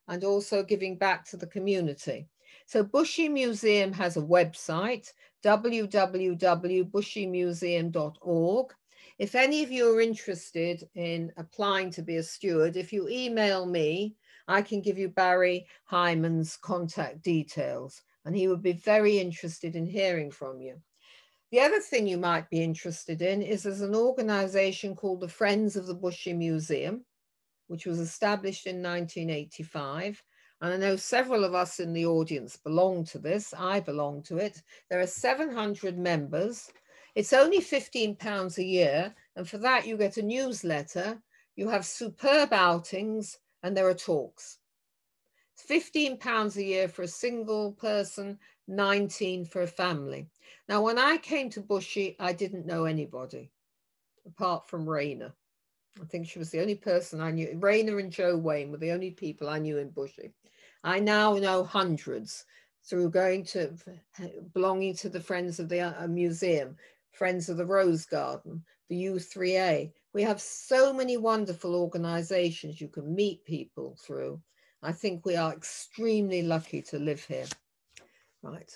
and also giving back to the community. So Bushey Museum has a website, www.busheymuseum.org. If any of you are interested in applying to be a steward, if you email me, I can give you Barry Hyman's contact details and he would be very interested in hearing from you. The other thing you might be interested in is there's an organization called the Friends of the Bushey Museum, which was established in 1985. And I know several of us in the audience belong to this. I belong to it. There are 700 members. It's only 15 pounds a year. And for that, you get a newsletter. You have superb outings and there are talks. 15 pounds a year for a single person, 19 for a family. Now, when I came to Bushey, I didn't know anybody apart from Raina. I think she was the only person I knew. Raina and Joe Wayne were the only people I knew in Bushey. I now know hundreds through going to belonging to the Friends of the uh, Museum, Friends of the Rose Garden, the U3A. We have so many wonderful organizations you can meet people through. I think we are extremely lucky to live here. Right.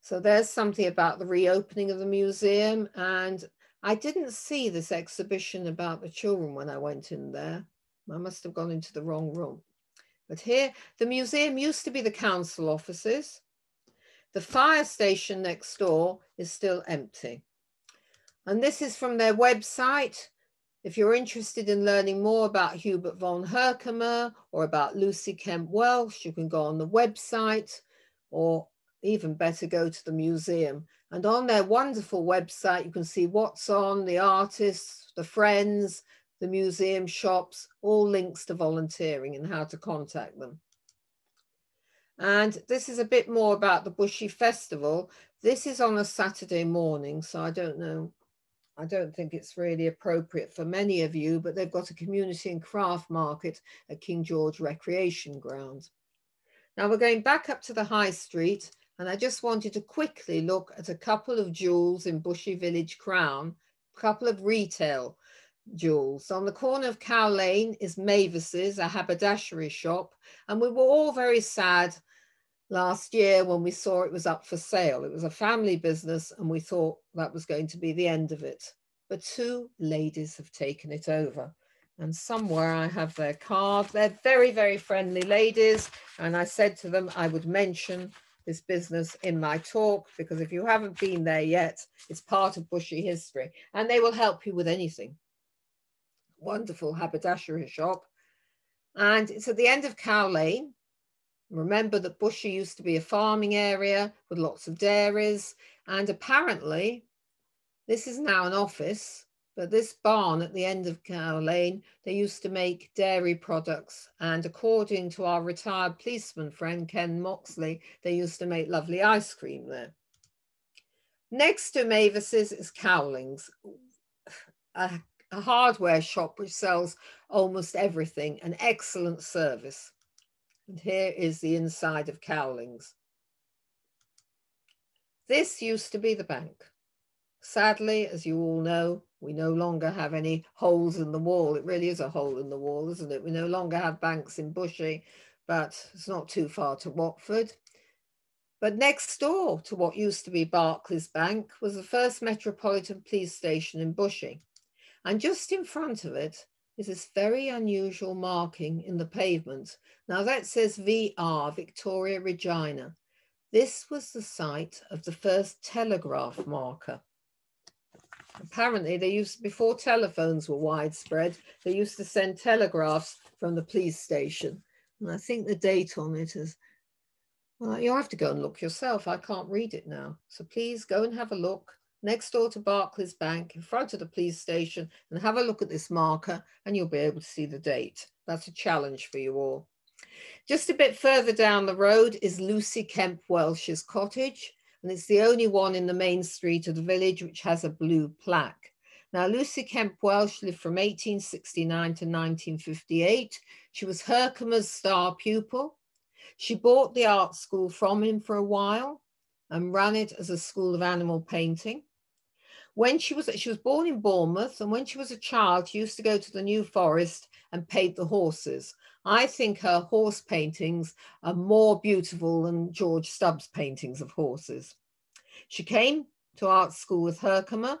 So there's something about the reopening of the museum. And I didn't see this exhibition about the children when I went in there. I must have gone into the wrong room. But here, the museum used to be the council offices. The fire station next door is still empty. And this is from their website. If you're interested in learning more about Hubert von Herkomer or about Lucy Kemp Welch, you can go on the website or even better, go to the museum. And on their wonderful website, you can see what's on, the artists, the friends, the museum shops, all links to volunteering and how to contact them. And this is a bit more about the Bushey Festival. This is on a Saturday morning, so I don't know I don't think it's really appropriate for many of you, but they've got a community and craft market at King George Recreation Ground. Now we're going back up to the high street And I just wanted to quickly look at a couple of jewels in Bushey Village Crown, a couple of retail jewels. On the corner of Cow Lane is Mavis's, a haberdashery shop. And we were all very sad last year when we saw it was up for sale. It was a family business and we thought that was going to be the end of it. But two ladies have taken it over. And somewhere I have their card. They're very, very friendly ladies. And I said to them I would mention this business in my talk because if you haven't been there yet, it's part of Bushey history and they will help you with anything. Wonderful haberdashery shop. And it's at the end of Cow Lane. Remember that Bushey used to be a farming area with lots of dairies. And apparently, this is now an office, but this barn at the end of Cow Lane, they used to make dairy products. And according to our retired policeman friend, Ken Moxley, they used to make lovely ice cream there. Next to Mavis's is Cowlings, a, a hardware shop which sells almost everything, an excellent service. And here is the inside of Cowlings. This used to be the bank. Sadly, as you all know, we no longer have any holes in the wall. It really is a hole in the wall, isn't it? We no longer have banks in Bushey, but it's not too far to Watford. But next door to what used to be Barclays Bank was the first Metropolitan Police Station in Bushey. And just in front of it is this very unusual marking in the pavement. Now that says VR, Victoria Regina. This was the site of the first telegraph marker. Apparently they used, before telephones were widespread, they used to send telegraphs from the police station. And I think the date on it is, well, you'll have to go and look yourself. I can't read it now. So please go and have a look next door to Barclays Bank in front of the police station and have a look at this marker and you'll be able to see the date. That's a challenge for you all. Just a bit further down the road is Lucy Kemp Welch's cottage and it's the only one in the main street of the village which has a blue plaque. Now, Lucy Kemp Welch lived from 1869 to 1958. She was Herkomer's star pupil. She bought the art school from him for a while and ran it as a school of animal painting when she was she was born in Bournemouth, and when she was a child, she used to go to the New Forest and paint the horses. I think her horse paintings are more beautiful than George Stubbs' paintings of horses. She came to art school with Herkomer.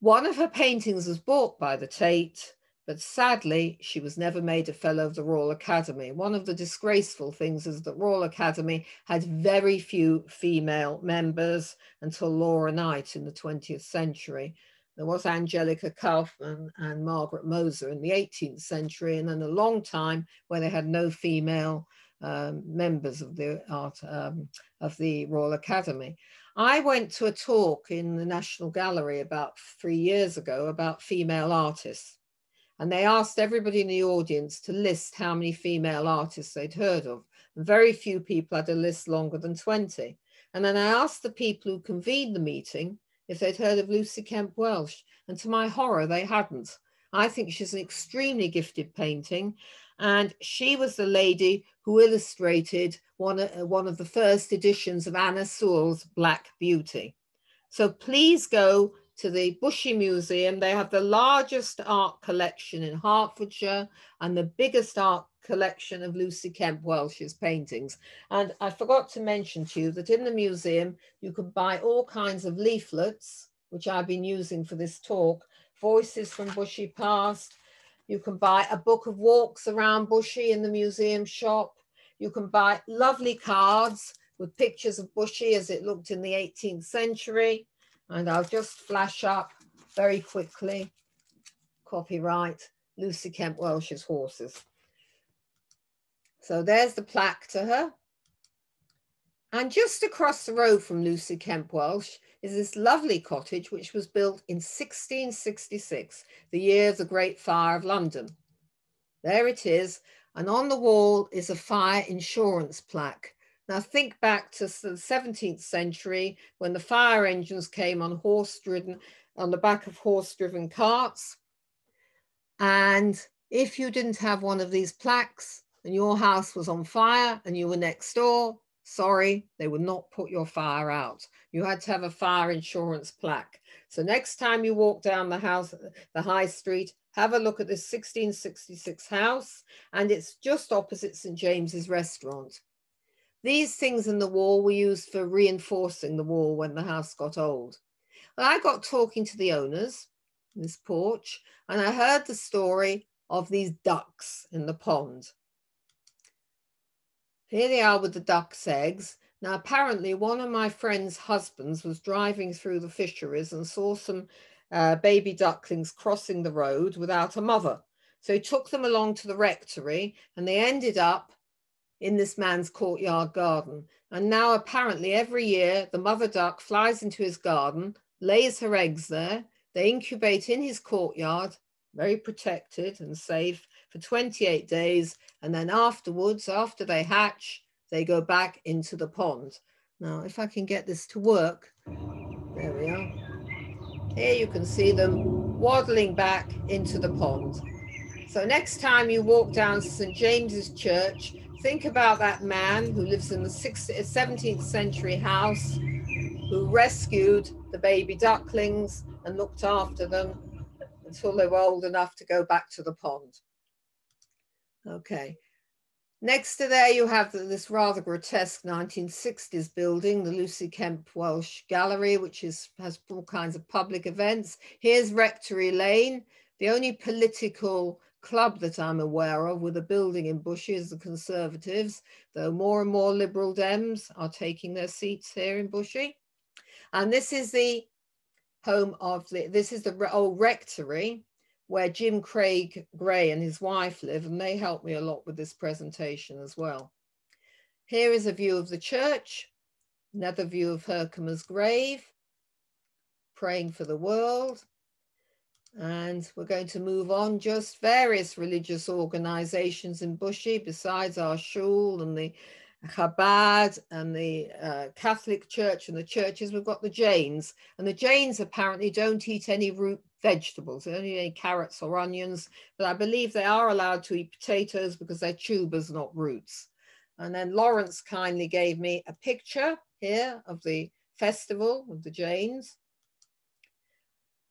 One of her paintings was bought by the Tate, but sadly, she was never made a Fellow of the Royal Academy. One of the disgraceful things is that Royal Academy had very few female members until Laura Knight in the 20th century. There was Angelica Kauffman and Margaret Moser in the 18th century, and then a long time where they had no female um, members of the art um, of the Royal Academy. I went to a talk in the National Gallery about three years ago about female artists and they asked everybody in the audience to list how many female artists they'd heard of. Very few people had a list longer than 20. And then I asked the people who convened the meeting if they'd heard of Lucy Kemp Welch. And to my horror, they hadn't. I think she's an extremely gifted painting. And she was the lady who illustrated one, uh, one of the first editions of Anna Sewell's Black Beauty. So please go to the Bushey Museum. They have the largest art collection in Hertfordshire and the biggest art collection of Lucy Kemp Welch's paintings. And I forgot to mention to you that in the museum, you can buy all kinds of leaflets, which I've been using for this talk, Voices from Bushey Past. You can buy a book of walks around Bushey in the museum shop. You can buy lovely cards with pictures of Bushey as it looked in the 18th century. And I'll just flash up very quickly, copyright, Lucy Kemp Welch's horses. So there's the plaque to her. And just across the road from Lucy Kemp Welch is this lovely cottage, which was built in 1666, the year of the Great Fire of London. There it is. And on the wall is a fire insurance plaque now think back to the 17th century when the fire engines came on horse driven, on the back of horse driven carts. And if you didn't have one of these plaques and your house was on fire and you were next door, Sorry, they would not put your fire out. You had to have a fire insurance plaque. So next time you walk down the house, the high street, have a look at this 1666 house, and it's just opposite St. James's restaurant. These things in the wall were used for reinforcing the wall when the house got old. And I got talking to the owners, this porch, and I heard the story of these ducks in the pond. Here they are with the duck's eggs. Now, apparently, one of my friend's husbands was driving through the fisheries and saw some uh, baby ducklings crossing the road without a mother. So he took them along to the rectory and they ended up in this man's courtyard garden. And now, apparently, every year the mother duck flies into his garden, lays her eggs there, they incubate in his courtyard, very protected and safe for 28 days. And then afterwards, after they hatch, they go back into the pond. Now, if I can get this to work, there we are. Here you can see them waddling back into the pond. So next time you walk down St. James's Church, think about that man who lives in the 17th uh, century house, who rescued the baby ducklings and looked after them until they were old enough to go back to the pond. Okay. Next to there, you have this rather grotesque 1960s building, the Lucy Kemp Welch Gallery, which is, has all kinds of public events. Here's Rectory Lane, the only political club that I'm aware of with a building in Bushey is the Conservatives, though more and more Liberal Dems are taking their seats here in Bushey. And this is the home of the, this is the old rectory where Jim Craig Gray and his wife live, and they helped me a lot with this presentation as well. Here is a view of the church, another view of Herkomer's grave, praying for the world. And we're going to move on, just various religious organizations in Bushey, besides our shul and the Chabad and the uh, Catholic Church and the churches, we've got the Jains. And the Jains apparently don't eat any root vegetables, they only eat carrots or onions, but I believe they are allowed to eat potatoes because they're tubers, not roots. And then Lawrence kindly gave me a picture here of the festival of the Jains.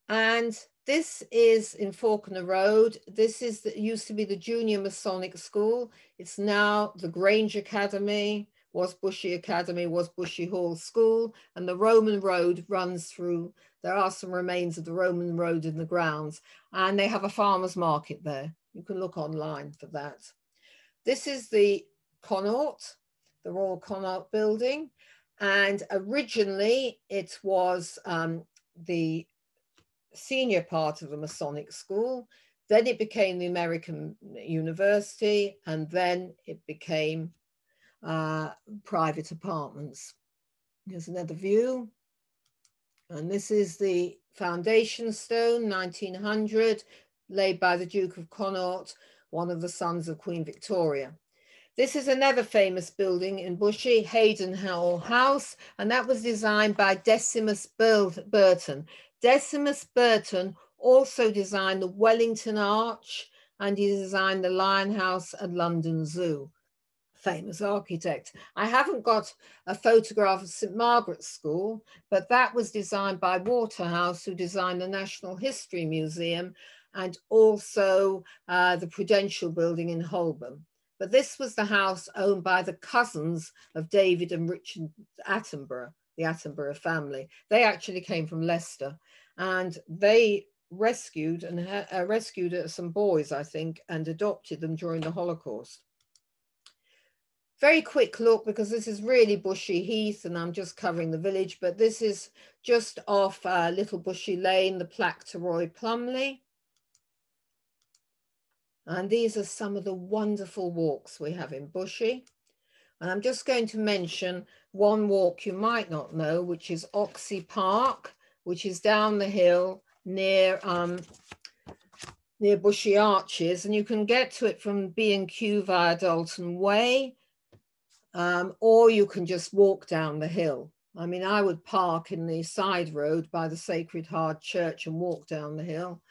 And this is in Falconer Road. This is the, used to be the Junior Masonic School. It's now the Grange Academy, was Bushey Academy, was Bushey Hall School, and the Roman Road runs through. There are some remains of the Roman Road in the grounds, and they have a farmer's market there. You can look online for that. This is the Connaught, the Royal Connaught building. And originally it was um, the senior part of the Masonic school. Then it became the American University, and then it became uh, private apartments. Here's another view. And this is the foundation stone, 1900, laid by the Duke of Connaught, one of the sons of Queen Victoria. This is another famous building in Bushey, Haydon Hill House, and that was designed by Decimus Burton. Decimus Burton also designed the Wellington Arch and he designed the Lion House at London Zoo. Famous architect. I haven't got a photograph of St Margaret's School, but that was designed by Waterhouse, who designed the National History Museum and also uh, the Prudential Building in Holborn. But this was the house owned by the cousins of David and Richard Attenborough, the Attenborough family. They actually came from Leicester and they rescued and uh, rescued uh, some boys, I think, and adopted them during the Holocaust. Very quick look because this is really Bushey Heath and I'm just covering the village, but this is just off uh, Little Bushey Lane, the plaque to Roy Plomley. And these are some of the wonderful walks we have in Bushey. And I'm just going to mention one walk you might not know, which is Oxhey Park, which is down the hill near um, near Bushey Arches. And you can get to it from B&Q via Dalton Way, um, or you can just walk down the hill. I mean, I would park in the side road by the Sacred Heart Church and walk down the hill.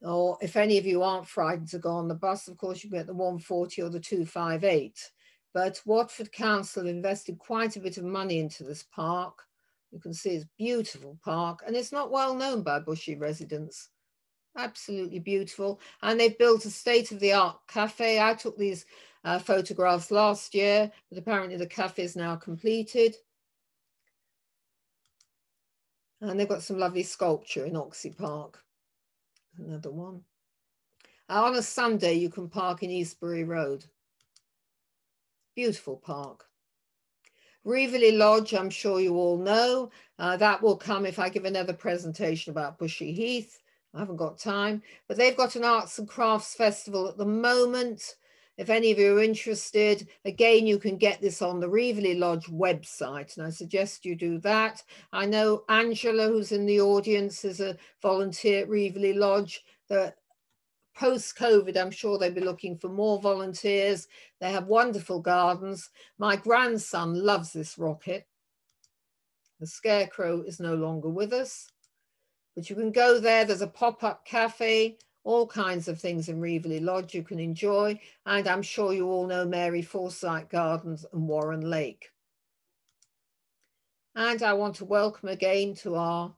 Or if any of you aren't frightened to go on the bus, of course, you can get the 140 or the 258. But Watford Council invested quite a bit of money into this park. You can see it's beautiful park and it's not well known by Bushey residents. Absolutely beautiful. And they've built a state-of-the-art cafe. I took these uh, photographs last year, but apparently the cafe is now completed. And they've got some lovely sculpture in Oxhey Park. Another one. Uh, on a Sunday, you can park in Eastbury Road. Beautiful park. Reveley Lodge, I'm sure you all know. Uh, that will come if I give another presentation about Bushey Heath. I haven't got time, but they've got an arts and crafts festival at the moment. If any of you are interested, again, you can get this on the Reveley Lodge website, and I suggest you do that. I know Angela, who's in the audience, is a volunteer at Reveley Lodge. The post COVID, I'm sure they'll be looking for more volunteers. They have wonderful gardens. My grandson loves this rocket. The scarecrow is no longer with us, but you can go there. There's a pop up cafe, all kinds of things in Reveley Lodge you can enjoy. And I'm sure you all know Mary Forsyth Gardens and Warren Lake. And I want to welcome again to our,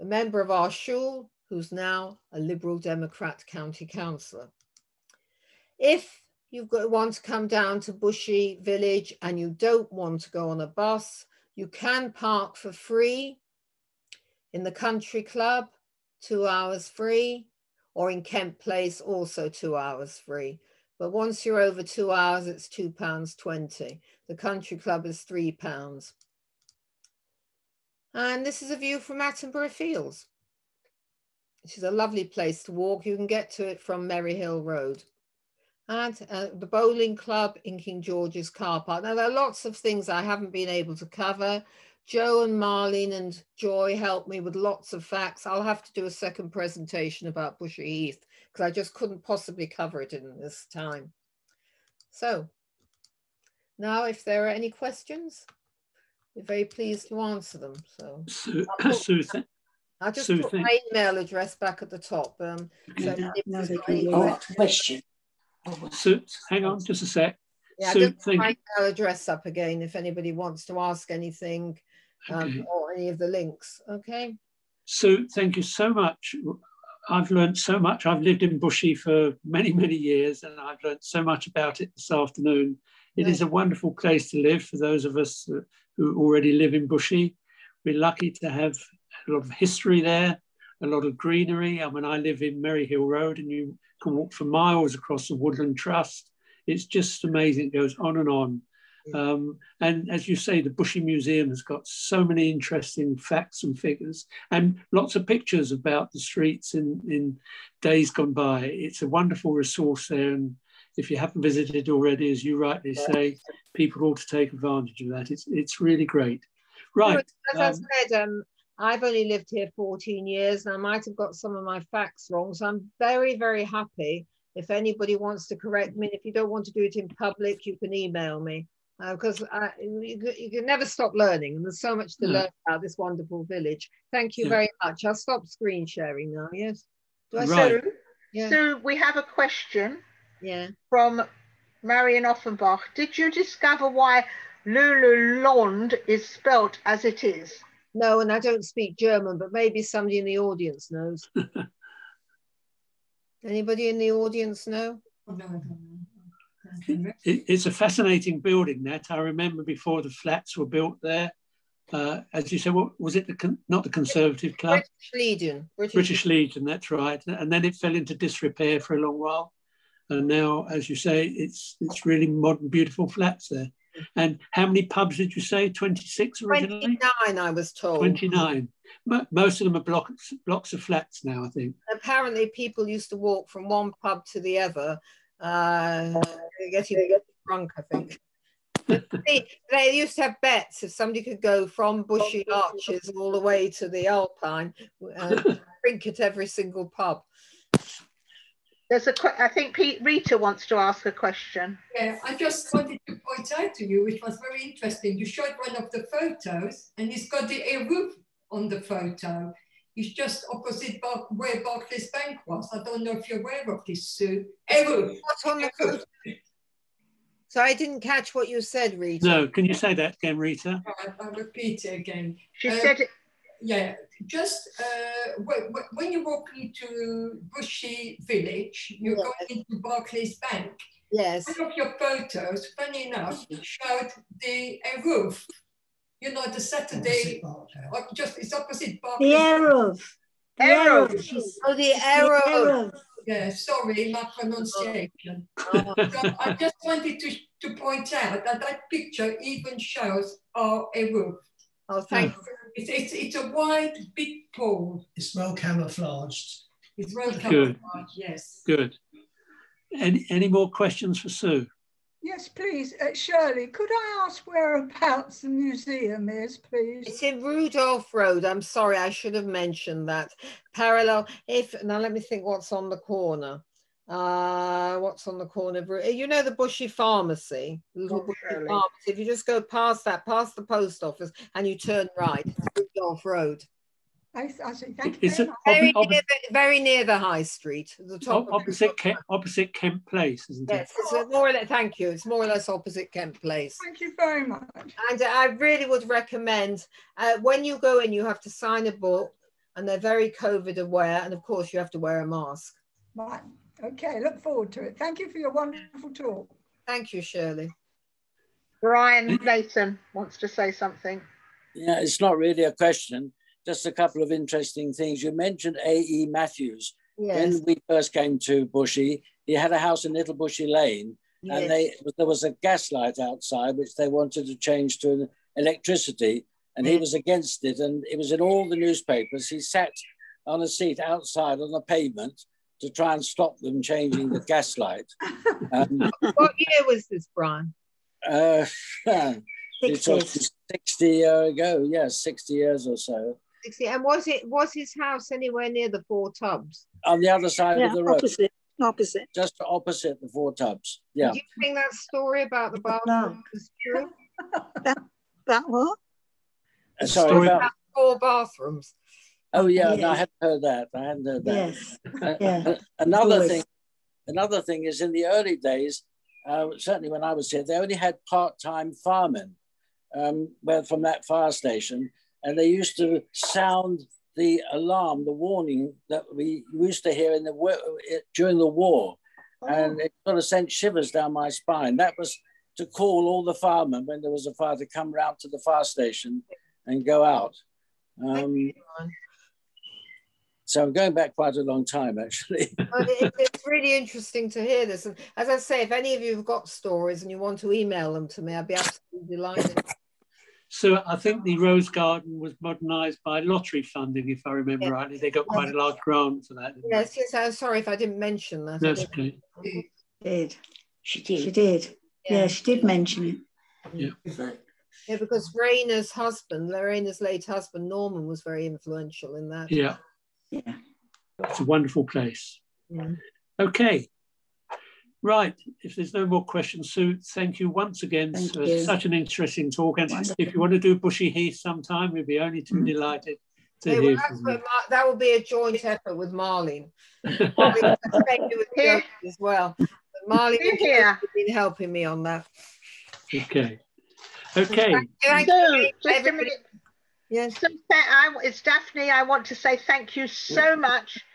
a member of our shul, who's now a Liberal Democrat county councillor. If you want to come down to Bushey Village and you don't want to go on a bus, you can park for free in the country club, two hours free, or in Kent Place, also two hours free. But once you're over two hours, it's £2.20. The country club is £3. And this is a view from Attenborough Fields which is a lovely place to walk. You can get to it from Merry Hill Road. And uh, the bowling club in King George's car park. Now, there are lots of things I haven't been able to cover. Joe and Marlene and Joy helped me with lots of facts. I'll have to do a second presentation about Bushey Heath because I just couldn't possibly cover it in this time. So now if there are any questions, we're very pleased to answer them. So, Sue, I just Sue, put my email address back at the top. Um, so no, oh, question. Sue, hang on just a sec. Yeah, Sue, just put my email address up again if anybody wants to ask anything um, okay. or any of the links. Okay. Sue, thank you so much. I've learned so much. I've lived in Bushey for many, many years, and I've learned so much about it this afternoon. It is a wonderful place to live for those of us who already live in Bushey. We're lucky to have a lot of history there, a lot of greenery. I mean, I live in Merry Hill Road and you can walk for miles across the Woodland Trust. It's just amazing. It goes on and on. Um, and as you say, the Bushey Museum has got so many interesting facts and figures and lots of pictures about the streets in, in days gone by. It's a wonderful resource there. And if you haven't visited already, as you rightly say, people ought to take advantage of that. It's, it's really great. Right. As um, I said, um, I've only lived here 14 years and I might have got some of my facts wrong. So I'm very, very happy if anybody wants to correct me. If you don't want to do it in public, you can email me because uh, you, you, can never stop learning and there's so much to learn about this wonderful village. Thank you yeah. very much. I'll stop screen sharing now. Yes. Do I right. Yeah. So we have a question yeah. from Marion Offenbach. Did you discover why Lululand is spelt as it is? No, and I don't speak German, but maybe somebody in the audience knows. *laughs* Anybody in the audience know? it's a fascinating building, that I remember before the flats were built there. Uh, as you said, what was it? The not the Conservative Club, British Legion. British, British Legion. That's right. And then it fell into disrepair for a long while, and now, as you say, it's it's really modern, beautiful flats there. And how many pubs did you say? 26 originally? 29, I was told. 29. Most of them are blocks, blocks of flats now, I think. Apparently, people used to walk from one pub to the other, uh, getting get drunk, I think. *laughs* they, they used to have bets if somebody could go from Bushey Arches all the way to the Alpine, uh, *laughs* drink at every single pub. There's a, I think Pete, Rita wants to ask a question. Yeah, I just wanted to point out to you, which was very interesting. You showed one of the photos, and he's got the roof on the photo. He's just opposite Bar where Barclays Bank was. I don't know if you're aware of this, Sue. Eruv. What's on the photo? So I didn't catch what you said, Rita. No, can you say that again, Rita? I, I'll repeat it again. She Uh, said it. Yeah, just uh, when, when you walk into Bushey Village, you're Yes. going into Barclays Bank. Yes. One of your photos, funny enough, showed the a roof. You know, the Saturday, or just it's opposite The Barclays. Eruv. The Eruv. Eruv. Oh, the it's the arrow. Eruv. Yeah, sorry, my pronunciation. Oh, So I just wanted to, to point out that that picture even shows our a roof. oh, thank you. It's, it's, it's a wide, big pool. It's well camouflaged. It's well Good. camouflaged, yes. Good. Any, any more questions for Sue? Yes, please. Uh, Shirley, could I ask whereabouts the museum is, please? It's in Rudolph Road. I'm sorry, I should have mentioned that. Parallel, if, now let me think what's on the corner. Uh, what's on the corner of, you know, the Bushey Pharmacy, little Oh, Bushey Pharmacy. If you just go past that, past the post office and you turn right, it's Rudolph Road. I, I see. Thank you It's very a- much. Very, Oppo- near the, very near the high street, the top. of Opposite, Rudolph Kent, opposite Kent Place, isn't it? Yes, it's more or less, thank you. It's more or less opposite Kent Place. Thank you very much. And I really would recommend uh, when you go in, you have to sign a book, and they're very COVID aware, and of course, you have to wear a mask. Right. Okay, look forward to it. Thank you for your wonderful talk. Thank you, Shirley. Brian Nathan wants to say something. Yeah, it's not really a question, just a couple of interesting things. You mentioned A.E. Matthews. Yes, When we first came to Bushey, he had a house in Little Bushey Lane, and yes. they there was a gas light outside which they wanted to change to an electricity, and he was against it. And it was in all the newspapers. He sat on a seat outside on the pavement to try and stop them changing the gas light. *laughs* Um, what year was this, Brian? uh, You're talking 60s. 60 year ago, yes, 60 years or so. 60. And was it was his house anywhere near the Four Tubs? On the other side Yeah, of the road, opposite. Opposite. just opposite the Four Tubs. Yeah. Do you think that story about the No. bathroom is true? That what? Uh, Story Sorry about, About four bathrooms. Oh, yeah, no, I hadn't heard that. I hadn't heard that. Yes. Uh, yeah. uh, Another thing, another thing is in the early days, uh, certainly when I was here, they only had part-time firemen um, well, from that fire station, and they used to sound the alarm, the warning that we used to hear in the during the war, and it sort of sent shivers down my spine. That was to call all the firemen when there was a fire to come round to the fire station and go out. Um. So I'm going back quite a long time, actually. *laughs* But it, it's really interesting to hear this. And as I say, if any of you have got stories and you want to email them to me, I'd be absolutely delighted. So I think the Rose Garden was modernised by lottery funding, if I remember Yeah. rightly. They got quite a large grant for that. didn't they? Yes, yes, I'm sorry if I didn't mention that. I That's didn't- okay. Did. She did. She did. Yeah, she did mention it. Yeah, because Raina's husband, Raina's late husband, Norman, was very influential in that. Yeah, Yeah. it's a wonderful place. Yeah. Okay. Right. If there's no more questions, Sue, thank you once again Thank for you. such an interesting talk. And Wonderful. if you want to do Bushey Heath sometime, we'd be only too Mm. delighted to Yeah, well, hear that's from you. Mar- that will be a joint effort with Marlene. Probably expect you with Here. As well. But Marlene Here, and Josie here. have been helping me on that. okay. Okay. Thank So, you, just a everybody. Minute. Yes. So, I, it's Daphne. I want to say thank you so much. *laughs*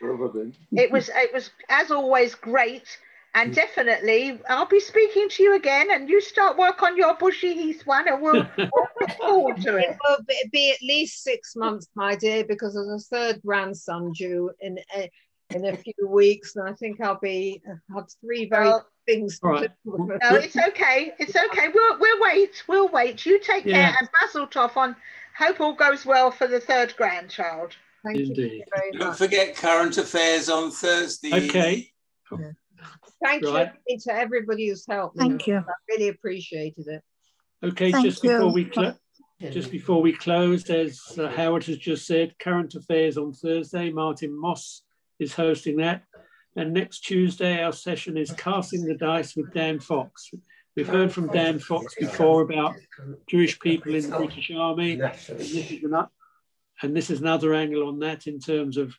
It was, it was as always great, and mm. definitely I'll be speaking to you again. And you start work on your Bushey Heath one, and we'll, *laughs* we'll look forward to It it. will be, be at least six months, my dear, because there's a third grandson due in a, in a few weeks, and I think I'll be uh, have three very Well, things. All right. to- no, it's okay. It's okay. We'll we'll wait. We'll wait. You take Yeah. care, and mazel tov on. Hope all goes well for the third grandchild. Thank you Indeed. very Don't forget current affairs on Thursday. Okay. Thank Right. you to everybody who's helped. Thank you. I really appreciated it. Okay. Thank just before we close. Just before we close, as uh, Howard has just said, current affairs on Thursday. Martin Moss is hosting that. And next Tuesday, our session is casting the dice with Dan Fox. We've heard from Dan Fox before about Jewish people in the British Army. And this is ano- and this is another angle on that in terms of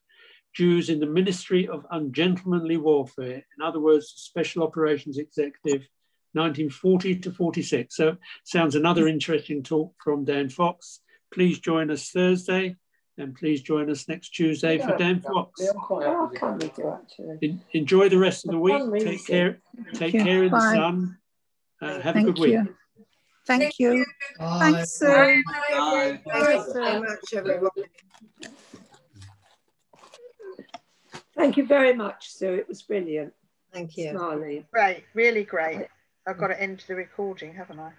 Jews in the Ministry of Ungentlemanly Warfare. In other words, Special Operations Executive 1940 to 46. So sounds another interesting talk from Dan Fox. Please join us Thursday and please join us next Tuesday for Dan Fox. Oh, can we do actually? En- enjoy the rest of the week. Take care. Take care in the sun. Uh, have a Thank good week. you. Thank you. Bye. Thanks, Sue. Bye. Thank you very much, everyone. Thank you very much, Sue. It was brilliant. Thank you. Smiley. Great, really great. I've got to end the recording, haven't I?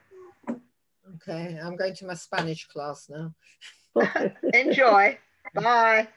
Okay, I'm going to my Spanish class now. *laughs* Enjoy. Bye.